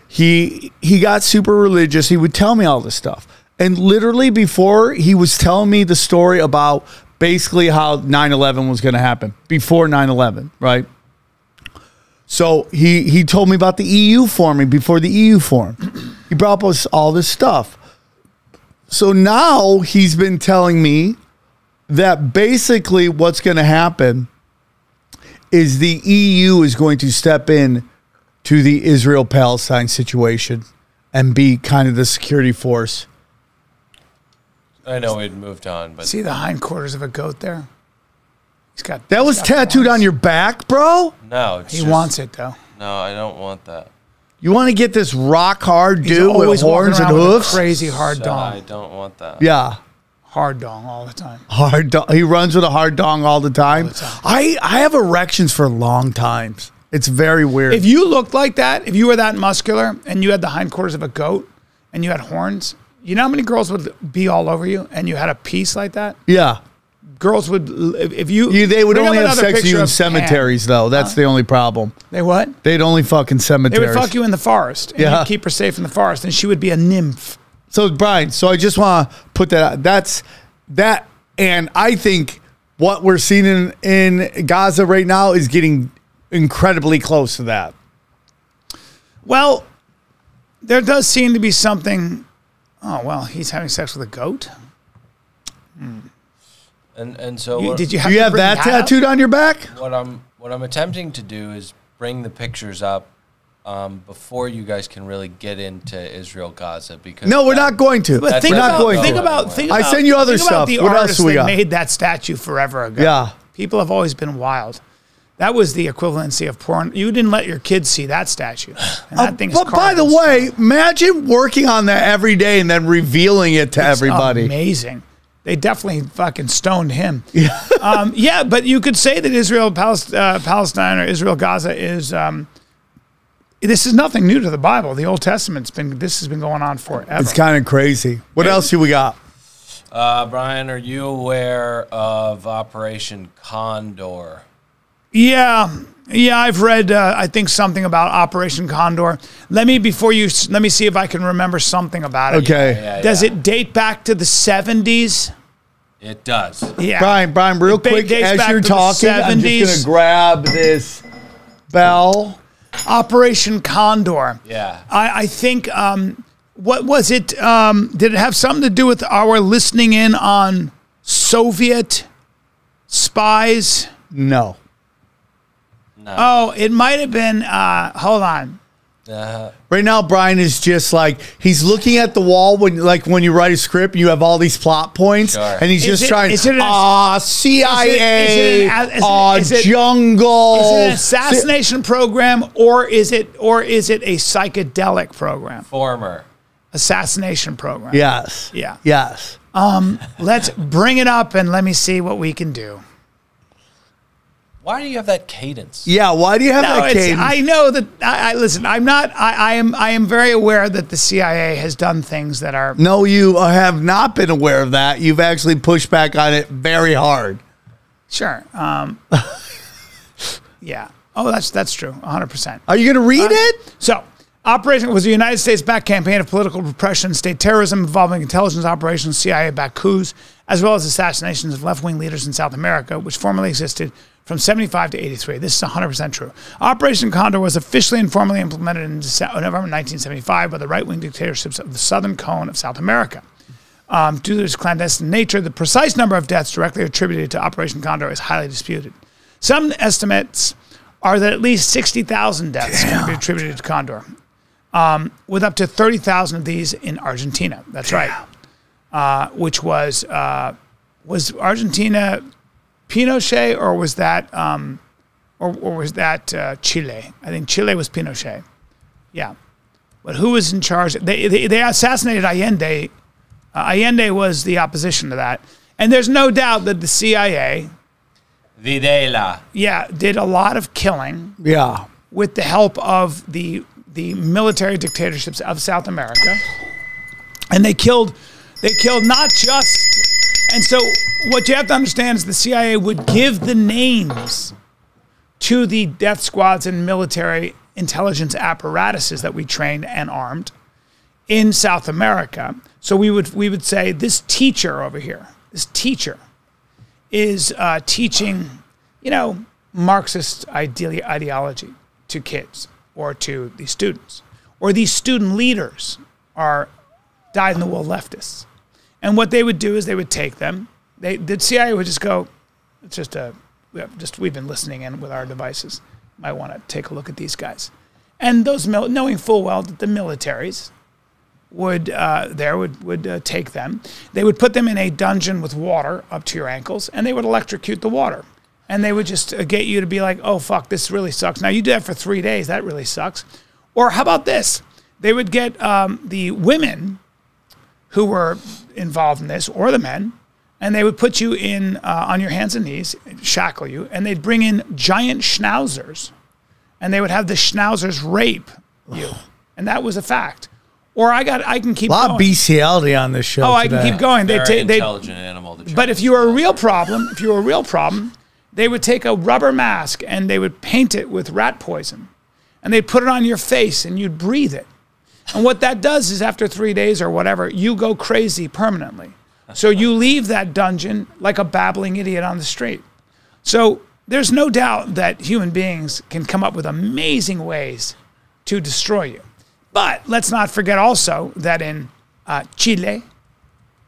he he got super religious. He would tell me all this stuff, and literally before he was telling me the story about basically how 9-11 was going to happen before 9-11, right? So he he told me about the EU forming before the EU formed. *clears throat* He brought up all this stuff. So now he's been telling me that basically what's going to happen is the EU is going to step in to the Israel Palestine situation and be kind of the security force. I know we'd moved on, but See the hindquarters of a goat there? He's got. That he's was got tattooed on your back, bro? no, it's He just- wants it though. No, I don't want that. You want to get this rock hard He's dude with horns and around with a hoofs? Crazy hard So dong. I don't want that. Yeah. Hard dong all the time. Hard dong. He runs with a hard dong all the time. the time. I, I have erections for long times. It's very weird. If you looked like that, if you were that muscular and you had the hindquarters of a goat and you had horns, you know how many girls would be all over you and you had a piece like that? yeah. Girls would, if you. You, they would only have sex with you in cemeteries, though. That's the only problem. They what? They'd only fucking cemeteries. They would fuck you in the forest and Yeah. keep her safe in the forest and she would be a nymph. So Bryan, so I just want to put that out. That's that and I think what we're seeing in in Gaza right now is getting incredibly close to that. Well, there does seem to be something. Oh, well, he's having sex with a goat. And and so You- did you Do have you have bring that up? tattooed on your back? what I'm what I'm attempting to do is bring the pictures up um, before you guys can really get into Israel Gaza because No, we're that- not going to. But think we're not about, going think about, think I send you other think about stuff. The What else artists we that got? made that statue forever ago. Yeah. people have always been wild. That was the equivalency of porn. You didn't let your kids see that statue, and that thing is. Uh, but by the way, imagine working on that every day and then revealing it to It's everybody. amazing. They definitely fucking stoned him. *laughs* Yeah, um, yeah, but you could say that Israel, Palest- uh, Palestine, or Israel, Gaza is. Um, this is nothing new to the Bible. The Old Testament's been. This has been going on forever. It's kind of crazy. What else do we got? Uh, Bryan, are you aware of Operation Condor? Yeah, yeah, I've read. Uh, I think something about Operation Condor. Let me before you. Let me see if I can remember something about it. Okay. Yeah, Does yeah. it date back to the seventies? It does. Yeah. Bryan, Bryan, real It quick, as you're talking, I'm just going to grab this bell. Operation Condor. Yeah. I, I think. Um, what was it? Um, did it have something to do with our listening in on Soviet spies? No. No. Oh, it might have been. Uh, hold on. Uh, Right now, Bryan is just like he's looking at the wall when, like, when you write a script, you have all these plot points, Sure. and he's Is just it- trying. is it an- Ah, CIA, is it an- is it- ah, jungle. Is it an assassination program or is it or is it a psychedelic program? former. Assassination program. Yes. Yeah. Yes. Let's bring it up and let me see what we can do. Why do you have that cadence? Yeah. Why do you have No, that cadence? I know that. I, I listen. I'm not. I, I am. I am very aware that the CIA has done things that are. no, you have not been aware of that. You've actually pushed back on it very hard. Sure. Um, *laughs* yeah. Oh, that's that's true. 100. percent Are you going to read it? So, Operation was a United States-backed campaign of political repression, and state terrorism involving intelligence operations, CIA-backed coups, as well as assassinations of left-wing leaders in South America, which formerly existed from 75 to 83. This is 100% true. Operation Condor was officially and formally implemented in Dece- November 1975 by the right-wing dictatorships of the southern cone of South America. Um, due to its clandestine nature, the precise number of deaths directly attributed to Operation Condor is highly disputed. Some estimates are that at least 60,000 deaths can be attributed to Condor, um, with up to 30,000 of these in Argentina. That's right. Uh, which was uh, was Argentina Pinochet or was that um, or, or was that uh, Chile? I think Chile was Pinochet. Yeah, but who was in charge? They they, they assassinated Allende. Uh, Allende was the opposition to that, and there's no doubt that the CIA, Videla. yeah, did a lot of killing Yeah. with the help of the the military dictatorships of South America, and they killed they killed not just. And so, what you have to understand is the CIA would give the names to the death squads and military intelligence apparatuses that we trained and armed in South America. So we would we would say this teacher over here, this teacher, is uh, teaching, you know, Marxist ide- ideology to kids or to these students, or these student leaders are dyed-in-the-wool leftists. And what they would do is they would take them. They the CIA would just go, it's just a, we have just we've been listening in with our devices. Might want to take a look at these guys, and those knowing full well that the militaries would uh, there would would uh, take them. They would put them in a dungeon with water up to your ankles, and they would electrocute the water. And they would just uh, get you to be like, "Oh fuck, this really sucks." Now you do that for three days. That really sucks. Or how about this? They would get um, the women who were involved in this, or the men, and they would put you in uh, on your hands and knees, shackle you, and they'd bring in giant schnauzers, and they would have the schnauzers rape you, and that was a fact. Or I got, I can keep A lot of going. bestiality on this show. oh, I can keep going. They Very ta- they intelligent animal. to but if you were a real problem, if you were a real problem, they would take a rubber mask and they would paint it with rat poison. And they'd put it on your face and you'd breathe it. And what that does is after three days or whatever, you go crazy permanently. So you leave that dungeon like a babbling idiot on the street. So there's no doubt that human beings can come up with amazing ways to destroy you. But let's not forget also that in uh, Chile,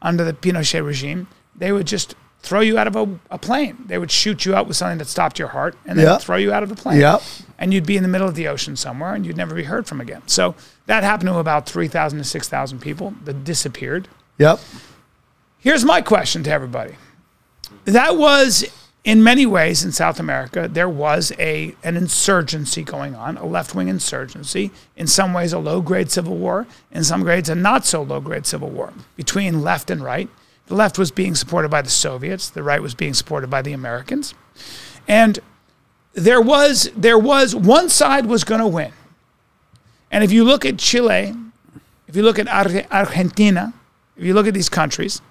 under the Pinochet regime, they would just throw you out of a, a plane. They would shoot you out with something that stopped your heart and then Yep. throw you out of the plane. Yep. And you'd be in the middle of the ocean somewhere and you'd never be heard from again. So that happened to about 3,000 to 6,000 people that disappeared. Yep. Here's my question to everybody. That was in many ways in South America, there was a an insurgency going on, a left-wing insurgency, in some ways a low-grade civil war, in some grades a not so low-grade civil war between left and right. The left was being supported by the Soviets, the right was being supported by the Americans. And there was there was one side was going to win. And if you look at Chile, if you look at Ar- Argentina, if you look at these countries,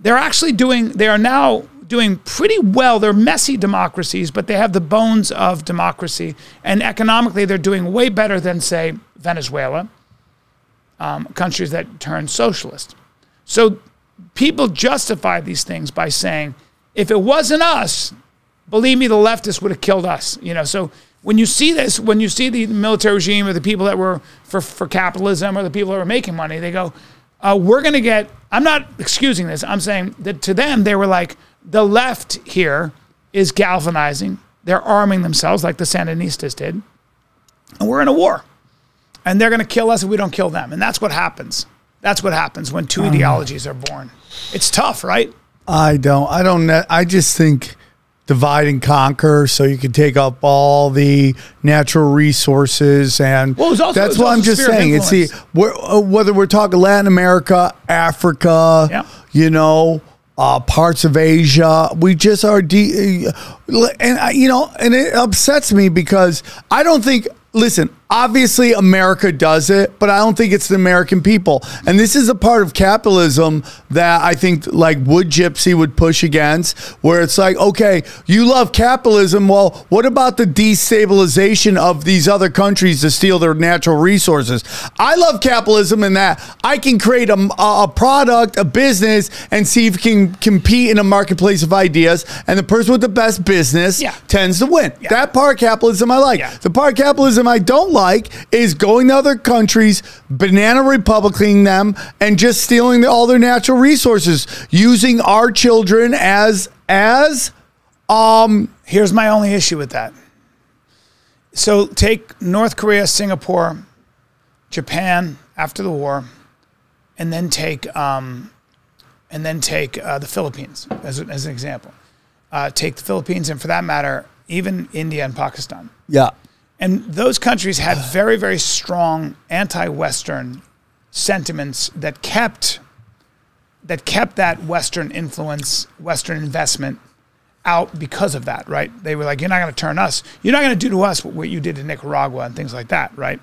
they're actually doing, they are now doing pretty well. They're messy democracies, but they have the bones of democracy. And economically, they're doing way better than, say, Venezuela, um, countries that turn socialist. So people justify these things by saying, if it wasn't us, believe me, the leftists would have killed us. You know, so when you see this, when you see the military regime or the people that were for, for capitalism or the people that were making money, they go, uh, we're going to get, I'm not excusing this. I'm saying that to them, they were like, the left here is galvanizing. They're arming themselves like the Sandinistas did. And we're in a war. and they're going to kill us if we don't kill them. And that's what happens. That's what happens when two ideologies are born. It's tough, right? I don't. I don't. I just think divide and conquer, so you can take up all the natural resources, and Well, also- that's what I'm just saying. It's the we're, uh, whether we're talking Latin America, Africa, Yeah. you know. Uh, parts of Asia, we just are, de- uh, and I, you know, and it upsets me because I don't think. Listen, obviously America does it, but I don't think it's the American people. And this is a part of capitalism that I think like Wood Gypsy would push against, where it's like, okay, you love capitalism. Well, what about the destabilization of these other countries to steal their natural resources? I love capitalism in that I can create a, a product, a business, and see if it can compete in a marketplace of ideas. And the person with the best business Yeah. tends to win. Yeah. That part of capitalism I like. Yeah. The part of capitalism I don't like is going to other countries, banana republicing them, and just stealing all their natural resources, using our children as as um Here's my only issue with that. So take North Korea, Singapore, Japan after the war, and then take um, and then take uh, the Philippines as, as an example. Uh, take the Philippines, and for that matter, even India and Pakistan. yeah. And those countries had very, very strong anti-Western sentiments that kept that kept that Western influence, Western investment out because of that, right? They were like, "You're not going to turn us. You're not going to do to us what you did to Nicaragua and things like that, right?"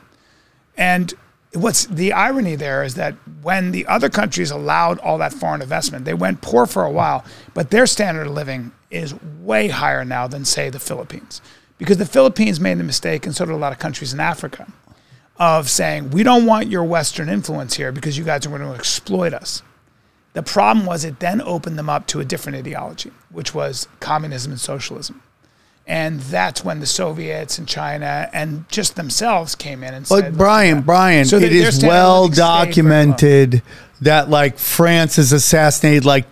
And what's the irony there is that when the other countries allowed all that foreign investment, they went poor for a while, but their standard of living is way higher now than, say, the Philippines. Because the Philippines made the mistake, and so did a lot of countries in Africa, of saying, we don't want your Western influence here because you guys are going to exploit us. The problem was it then opened them up to a different ideology, which was communism and socialism. And that's when the Soviets and China and just themselves came in and said, But Bryan, Bryan, So it is well living stayed very low. documented that like France has assassinated like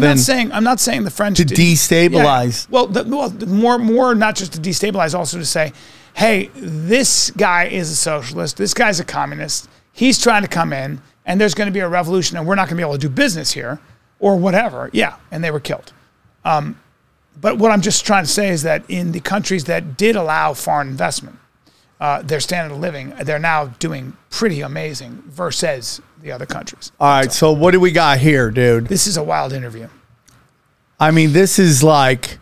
No, I'm not saying I'm not saying the French To destabilize. Yeah. Well, the, well, more more not just to destabilize, also to say, hey, this guy is a socialist. This guy's a communist. He's trying to come in, and there's going to be a revolution, and we're not going to be able to do business here, or whatever. Yeah, and they were killed. Um, but what I'm just trying to say is that in the countries that did allow foreign investment, uh, their standard of living, they're now doing pretty amazing versus the other countries. All right, so what do we got here, dude? This is a wild interview. I mean, this is like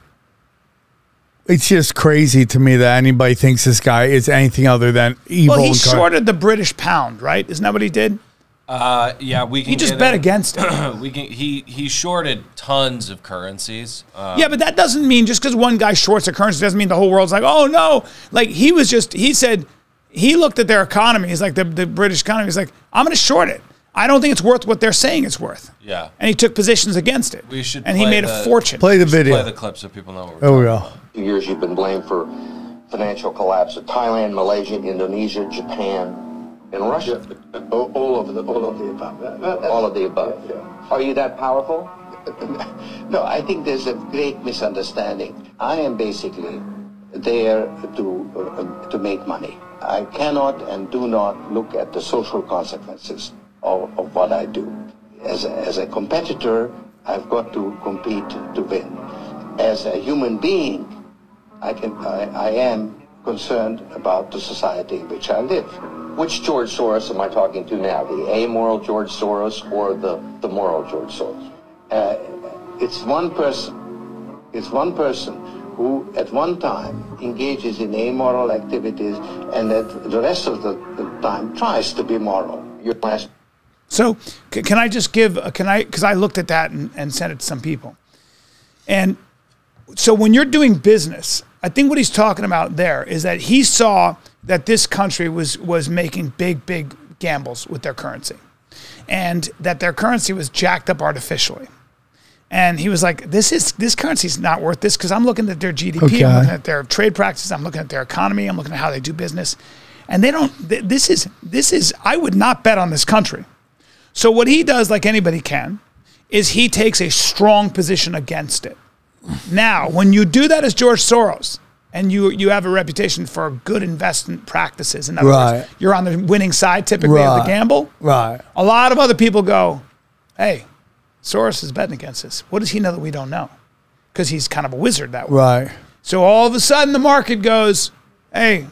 it's just crazy to me that anybody thinks this guy is anything other than evil. Well, he incarnate. shorted the British pound, right? Isn't that what he did? Uh, yeah, we can. He just get bet in- against it. *clears throat* we can. He he shorted tons of currencies. Uh, yeah, but that doesn't mean just because one guy shorts a currency doesn't mean the whole world's like, oh no. Like he was just he said he looked at their economy. He's like the, the British economy. He's like, I'm going to short it. I don't think it's worth what they're saying it's worth. Yeah. And he took positions against it. We should And he made the- a fortune. Play the video. Play the clip so people know what we're There we go. about. years you've been blamed for financial collapse of Thailand, Malaysia, Indonesia, Japan, and Russia. All, all of the all of the above. All of the above. Yeah, yeah. Are you that powerful? *laughs* No, I think there's a great misunderstanding. I am basically there to uh, to make money. I cannot and do not look at the social consequences of, of what I do. As a, as a competitor, I've got to compete to win. As a human being, I can I, I am concerned about the society in which I live. Which George Soros am I talking to now? The amoral George Soros or the, the moral George Soros? uh, it's one person, it's one person who at one time engages in amoral activities and at the rest of the, the time tries to be moral. Your last So c- can I just give? a- Can I? Because I looked at that and, and sent it to some people. And so when you're doing business, I think what he's talking about there is that he saw that this country was was making big, big gambles with their currency, and that their currency was jacked up artificially. And he was like, "This is this currency's not worth this because I'm looking at their GDP, Okay. I'm looking at their trade practices, I'm looking at their economy, I'm looking at how they do business, and they don't. th- This is this is. I would not bet on this country. So what he does, like anybody can, is he takes a strong position against it. Now, when you do that as George Soros, and you you have a reputation for good investment practices. In other Right. words, you're on the winning side typically of the gamble. Right. A lot of other people go, "Hey, Soros is betting against us. What does he know that we don't know?" Because he's kind of a wizard that way. Right. So all of a sudden, the market goes, "Hey,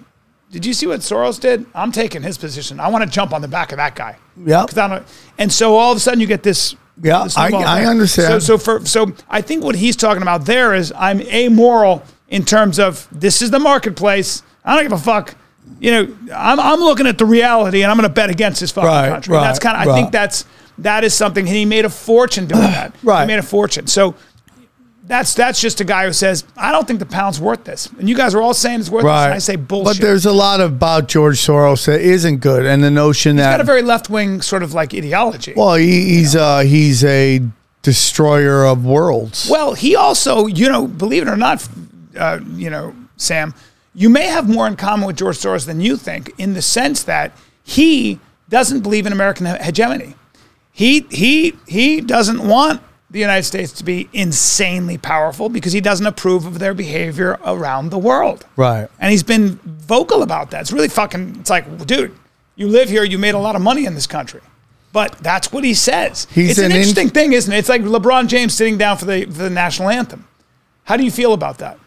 did you see what Soros did? I'm taking his position. I want to jump on the back of that guy." Yep. 'Cause I don't- And so all of a sudden, you get this. Yeah, this I- I understand. So, so for so I think what he's talking about there is I'm amoral in terms of this is the marketplace. I don't give a fuck. You know, I'm, I'm looking at the reality and I'm going to bet against this fucking Right, country. And that's kind of I think that's that is something. And he made a fortune doing *sighs* that. Right. He made a fortune. So that's that's just a guy who says I don't think the pound's worth this. And you guys are all saying it's worth this. Right. And I say bullshit. But there's a lot about George Soros that isn't good, and the notion He's that he's got a very left wing sort of like ideology. well, he, he's uh, he's a destroyer of worlds. Well, he also, you know, believe it or not, uh, you know, Sam, you may have more in common with George Soros than you think, in the sense that he doesn't believe in American hegemony. He he he doesn't want the United States to be insanely powerful because he doesn't approve of their behavior around the world. Right. And he's been vocal about that. It's really fucking. It's like, dude, you live here. You made a lot of money in this country. But that's what he says. He's it's an, an in- interesting thing, isn't it? It's like LeBron James sitting down for the for the national anthem. How do you feel about that?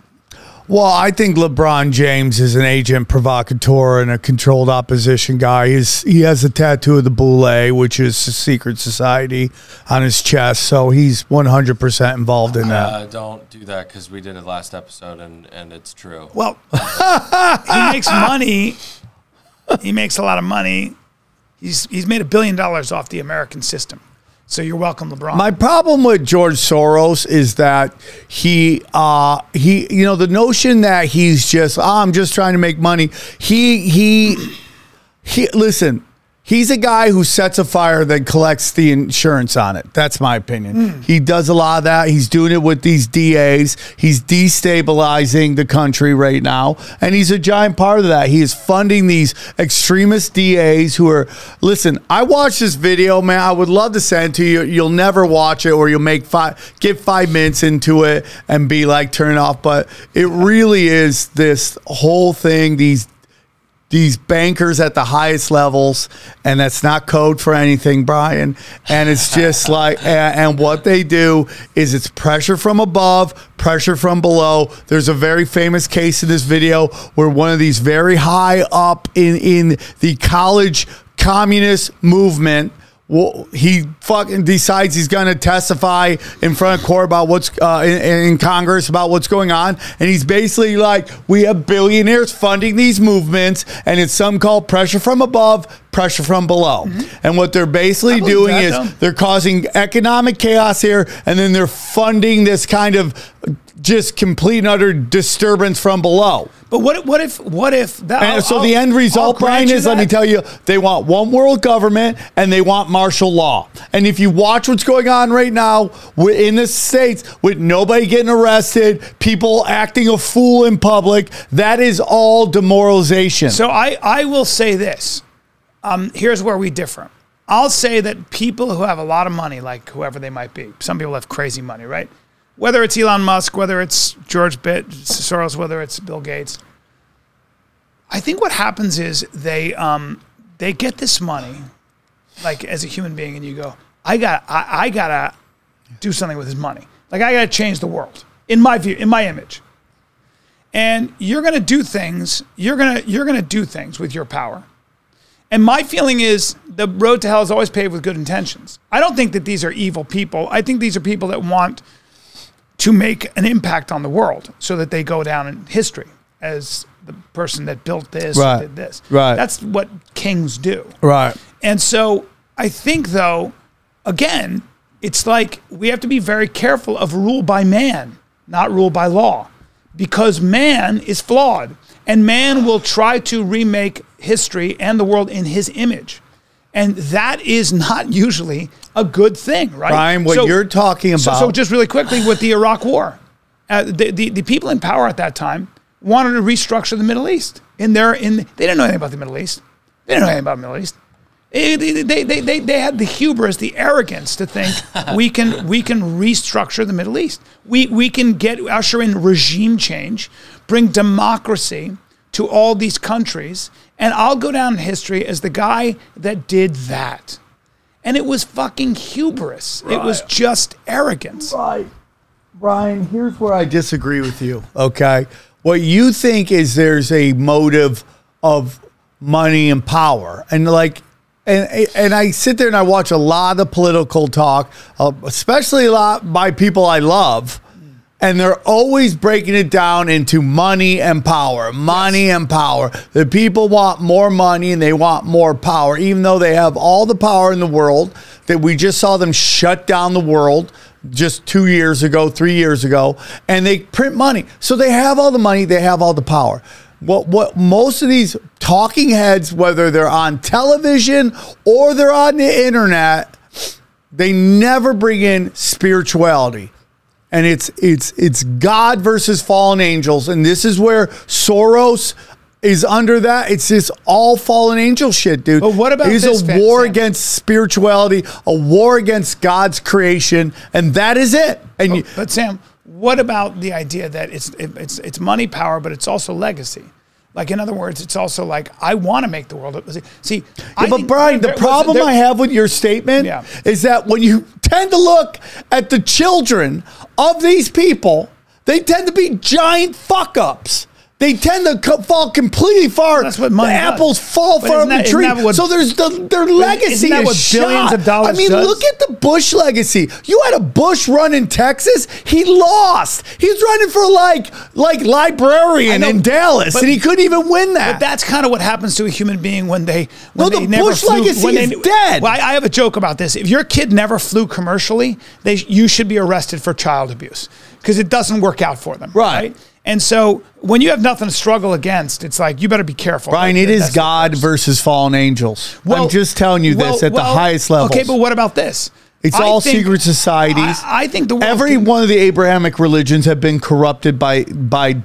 Well, I think LeBron James is an agent provocateur and a controlled opposition guy. He's, he has a tattoo of the Boule, which is a secret society, on his chest. So he's 100% involved in that. Uh, don't do that because we did it last episode and, and it's true. Well, *laughs* he makes money. He makes a lot of money. He's he's made a billion dollars off the American system. So you're welcome, LeBron. My problem with George Soros is that he, uh, he, you know, the notion that he's just, oh, I'm just trying to make money. He, he, he. Listen, he's a guy who sets a fire then collects the insurance on it. That's my opinion. Hmm. He does a lot of that. He's doing it with these DAs. He's destabilizing the country right now, and he's a giant part of that. He is funding these extremist DAs who are. Listen, I watched this video, man. I would love to send it to you. You'll never watch it, or you'll make five, get five minutes into it and be like, turn it off. But it really is this whole thing. These these bankers at the highest levels, and that's not code for anything, Bryan. And it's just *laughs* like, and, and what they do is it's pressure from above, pressure from below. There's a very famous case in this video where one of these very high up in in the college communist movement. Well, he fucking decides he's going to testify in front of court about what's uh, in, in Congress about what's going on, and he's basically like, "We have billionaires funding these movements, and it's some called pressure from above, pressure from below." And what they're basically doing that, is though. they're causing economic chaos here, and then they're funding this kind of just complete and utter disturbance from below. but what if what if what if that? And so I'll- the end result, Bryan, is let me tell you, they want one world government and they want martial law. And if you watch what's going on right now in the states with nobody getting arrested, people acting a fool in public, that is all demoralization. So I, I will say this. Um, here's where we differ. I'll say that people who have a lot of money, like whoever they might be, some people have crazy money, right? Whether it's Elon Musk, whether it's George Soros, whether it's Bill Gates. I think what happens is they um, they get this money, like as a human being, and you go, I got I, I gotta do something with this money. Like I gotta change the world in my view, in my image and you're to do things you're to you're to do things with your power and my feeling is the road to hell is always paved with good intentions i don't think that these are evil people i think these are people that want to make an impact on the world so that they go down in history as the person that built this Right. did this Right. that's what kings do right. and so I think, though, again, it's like we have to be very careful of rule by man, not rule by law, because man is flawed and man will try to remake history and the world in his image. And that is not usually a good thing, right? Bryan, what you're talking so- about- So, just really quickly with the Iraq War, uh, the, the, the people in power at that time wanted to restructure the Middle East. In their, in, they didn't know anything about the Middle East. They didn't know anything about the Middle East. They, they, they, they, they had the hubris, the arrogance to think *laughs* we can we can restructure the Middle East. We we can get usher in regime change bring democracy to all these countries, and I'll go down in history as the guy that did that. And it was fucking hubris. It was just arrogance. Right. Bryan, here's where I disagree with you. Okay. What you think is there's a motive of money and power. And like, and, and I sit there and I watch a lot of political talk, uh, especially a lot by people I love. And they're always breaking it down into money and power, money and power. The people want more money and they want more power, even though they have all the power in the world. That we just saw them shut down the world just two years ago, three years ago, and they print money. So they have all the money, they have all the power. What what most of these talking heads, whether they're on television or they're on the internet, they never bring in spirituality. And it's it's it's God versus fallen angels. And this is where Soros is under that. It's this all fallen angel shit, dude. But what about It's this, a war against spirituality, a war against God's creation, and that is it. And oh, you, But Sam, what about the idea that it's it, it's it's money, power, but it's also legacy? Like in other words, it's also like I want to make the world. See, Yeah, but Bryan, the problem I have with your statement Yeah. is that when you tend to look at the children of these people, they tend to be giant fuck ups. They tend to co- fall completely far. That's what money the does. apples fall But from isn't the that- tree. that what- so there's the, their legacy isn't that is what billions shot. of dollars I mean, does? look at the Bush legacy. You had a Bush run in Texas. He lost. He's running for like like librarian I know, in Dallas, but- and he couldn't even win that. But that's kind of what happens to a human being when they when No, they the never Bush flew, legacy when is they, dead. Well, I, I have a joke about this. If your kid never flew commercially, they you should be arrested for child abuse because it doesn't work out for them. Right. And so when you have nothing to struggle against, it's like you better be careful. Bryan, it is God versus fallen angels. I'm just telling you this well, at the highest level. Okay, but what about this? It's I all think- secret societies. I, I think the world Every can- one of the Abrahamic religions have been corrupted by by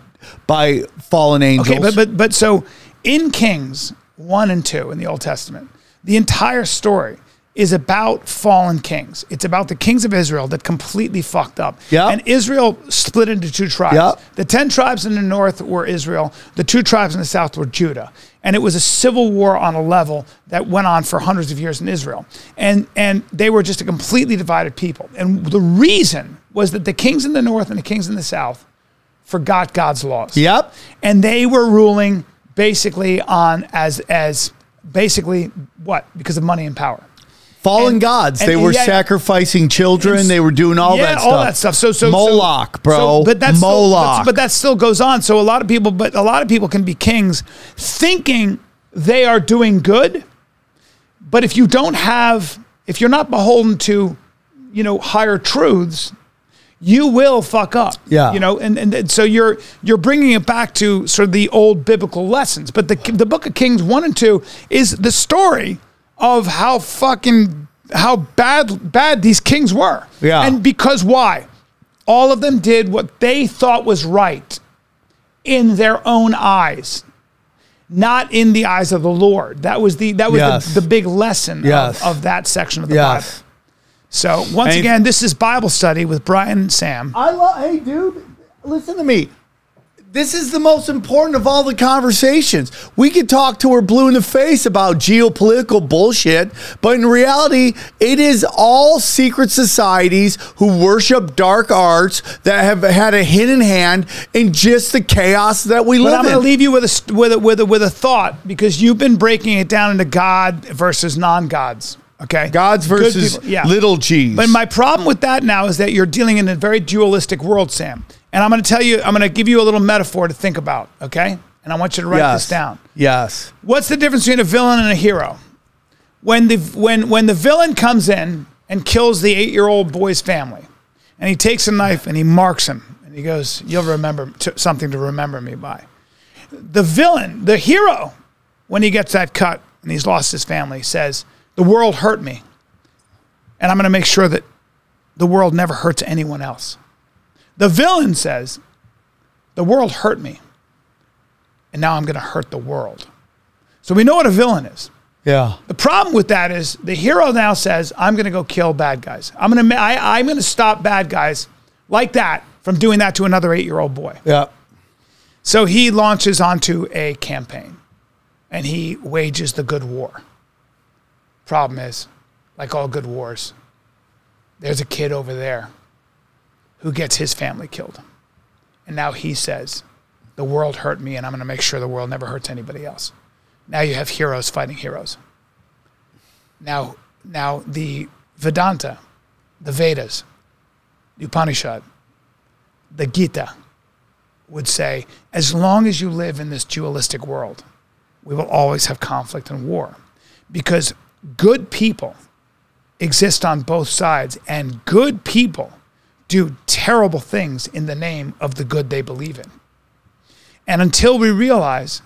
by fallen angels. Okay, but but but so in Kings one and two in the Old Testament, the entire story is about fallen kings. It's about the kings of Israel that completely fucked up. Yeah. And Israel split into two tribes. Yeah. The ten tribes in the north were Israel. The two tribes in the south were Judah. And it was a civil war on a level that went on for hundreds of years in Israel. And and they were just a completely divided people. And the reason was that the kings in the north and the kings in the south forgot God's laws Yep. and they were ruling basically on as as basically what because of money and power. Fallen and- gods. and- they were yeah, sacrificing children. They were doing all yeah, that stuff. all that stuff. So so Moloch, so, bro. so- but that's still- Moloch. but, but that still goes on. So a lot of people, but a lot of people can be kings, thinking they are doing good. But if you don't have, if you're not beholden to, you know, higher truths, you will fuck up. Yeah. You know, and, and, and so you're you're bringing it back to sort of the old biblical lessons. But the the Book of Kings one and two is the story of how fucking how bad bad these kings were. Yeah. And because why? All of them did what they thought was right in their own eyes. Not in the eyes of the Lord. That was the that was Yes. the, the big lesson Yes. of, of that section of the yes. Bible. So once And- again, this is Bible study with Bryan and Sam. I love. Hey, dude, listen to me. This is the most important of all the conversations. We could talk to her blue in the face about geopolitical bullshit, but in reality, it is all secret societies who worship dark arts that have had a hidden hand in just the chaos that we But live I'm going to leave you with a with a, with a with a thought because you've been breaking it down into God versus non-gods. Okay, Gods versus yeah. little G's. But my problem with that now is that you're dealing in a very dualistic world, Sam. And I'm going to tell you, I'm going to give you a little metaphor to think about. Okay, and I want you to write yes. this down. Yes. What's the difference between a villain and a hero? When the when when the villain comes in and kills the eight year old boy's family, and he takes a knife and he marks him, and he goes, "You'll remember something to remember me by." The villain, the hero, when he gets that cut and he's lost his family, says, "The world hurt me, and I'm going to make sure that the world never hurts anyone else." The villain says, "The world hurt me, and now I'm going to hurt the world." So we know what a villain is. Yeah. The problem with that is the hero now says, "I'm going to go kill bad guys. I'm going to I, I'm going to stop bad guys like that from doing that to another eight year old boy." Yeah. So he launches onto a campaign and he wages the good war. Problem is, like all good wars, there's a kid over there who gets his family killed. And now he says, The world hurt me, and I'm going to make sure the world never hurts anybody else. Now you have heroes fighting heroes. Now, now the Vedanta, the Vedas, the Upanishad, the Gita would say, as long as you live in this dualistic world, we will always have conflict and war. Because good people exist on both sides, and good people do terrible things in the name of the good they believe in. And until we realize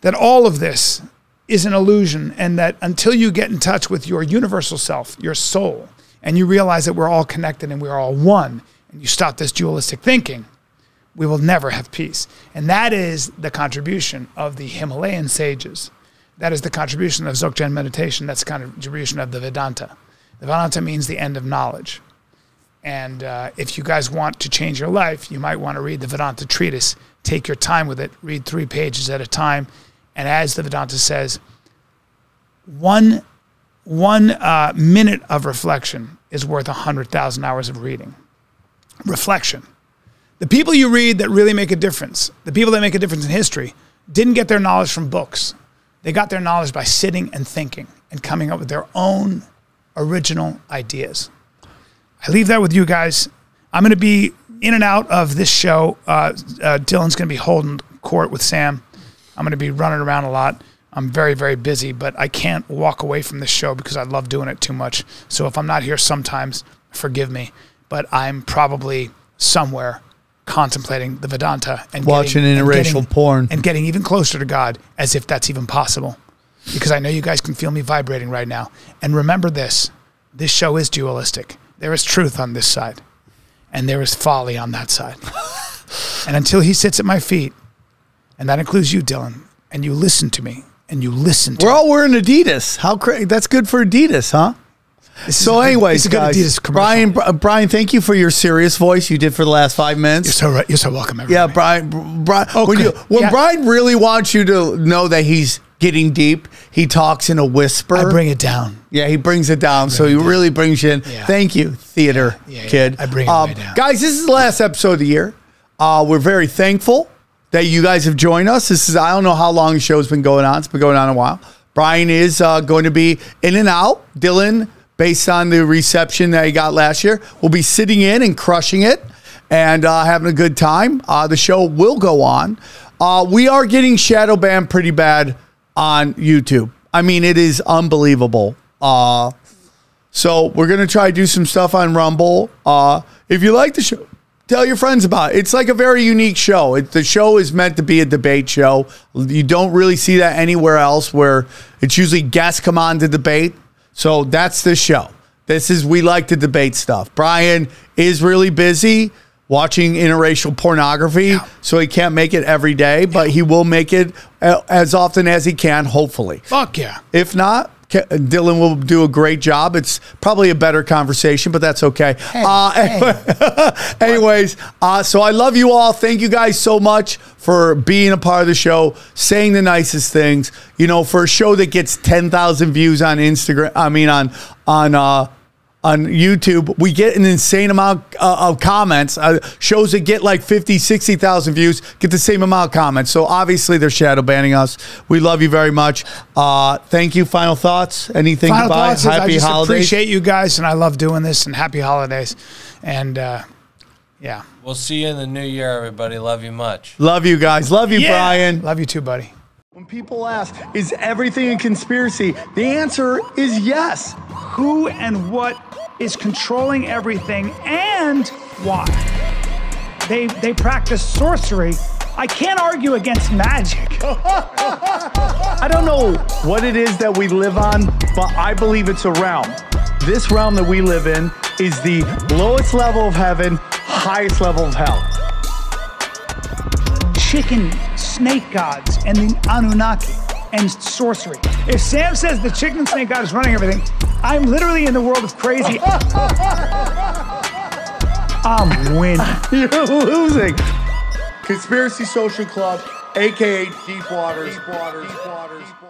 that all of this is an illusion, and that until you get in touch with your universal self, your soul, and you realize that we're all connected and we're all one, and you stop this dualistic thinking, we will never have peace. And that is the contribution of the Himalayan sages. That is the contribution of Dzogchen meditation. That's the contribution of the Vedanta. The Vedanta means the end of knowledge. And uh, if you guys want to change your life, you might want to read the Vedanta treatise. Take your time with it. Read three pages at a time. And as the Vedanta says, one, one uh, minute of reflection is worth 100,000 hours of reading. Reflection. The people you read that really make a difference, the people that make a difference in history, didn't get their knowledge from books. They got their knowledge by sitting and thinking and coming up with their own original ideas. I leave that with you guys. I'm going to be in and out of this show. Uh, uh, Dylan's going to be holding court with Sam. I'm going to be running around a lot. I'm very, very busy, but I can't walk away from this show because I love doing it too much. So if I'm not here sometimes, forgive me. But I'm probably somewhere contemplating the Vedanta and Watching getting, and interracial getting- porn. and getting even closer to God as if that's even possible. Because I know you guys can feel me vibrating right now. And remember this this show is dualistic. There is truth on this side, and there is folly on that side. and until he sits at my feet, and that includes you, Dylan, and you listen to me, and you listen to We're all wearing Adidas. How crazy! That's good for Adidas, huh? This So, anyways, guys. Bryan, Br- Bryan, thank you for your serious voice you did for the last five minutes. you're so right. You're so welcome, everybody. Yeah, Bryan. Br- Bryan when you, when Yeah. Bryan really wants you to know that he's getting deep, he talks in a whisper. I bring it down. yeah, he brings it down. So he really brings you in. Yeah. Thank you, theater Yeah, yeah, kid. Um, I bring it way down. Guys, this is the last episode of the year. Uh, we're very thankful that you guys have joined us. This is I don't know how long the show's been going on. It's been going on a while. Bryan is uh, going to be in and out. Dylan, based on the reception that he got last year, will be sitting in and crushing it and uh, having a good time. Uh, the show will go on. Uh, we are getting shadow banned pretty bad on YouTube. I mean, it is unbelievable. Uh, so we're gonna try to do some stuff on Rumble. Uh, if you like the show, tell your friends about it. It's like a very unique show. It, the show is meant to be a debate show. You don't really see that anywhere else, where it's usually guests come on to debate. So that's the show. This is we like to debate stuff. Bryan is really busy watching interracial pornography, so he can't make it every day, but he will make it uh, as often as he can, hopefully. Fuck yeah. If not, Dylan will do a great job. It's probably a better conversation, but that's okay. uh, *laughs* anyways, uh, so I love you all. Thank you guys so much for being a part of the show, saying the nicest things. You know, for a show that gets ten thousand views on Instagram, I mean on on uh, on YouTube, we get an insane amount uh, of comments. Uh, shows that get like 50, 60,000 views get the same amount of comments. So obviously they're shadow banning us. We love you very much. Uh, thank you. Final thoughts? Anything Final goodbye? thoughts is I just holidays. appreciate you guys, and I love doing this, and happy holidays. And uh, yeah. We'll see you in the new year, everybody. Love you much. love you guys. Love you, Yeah. Bryan. Love you too, buddy. When people ask, is everything a conspiracy? The answer is yes. Who and what is controlling everything and why? They they practice sorcery. I can't argue against magic. *laughs* I don't know what it is that we live on, but I believe it's a realm. This realm that we live in is the lowest level of heaven, highest level of hell. Chicken snake gods and the Anunnaki and sorcery. If Sam says the chicken snake god is running everything, I'm literally in the world of crazy. *laughs* I'm winning. *laughs* You're losing. Conspiracy Social Club, aka Deep Waters. Deep Waters. Deep Waters. Deep Waters.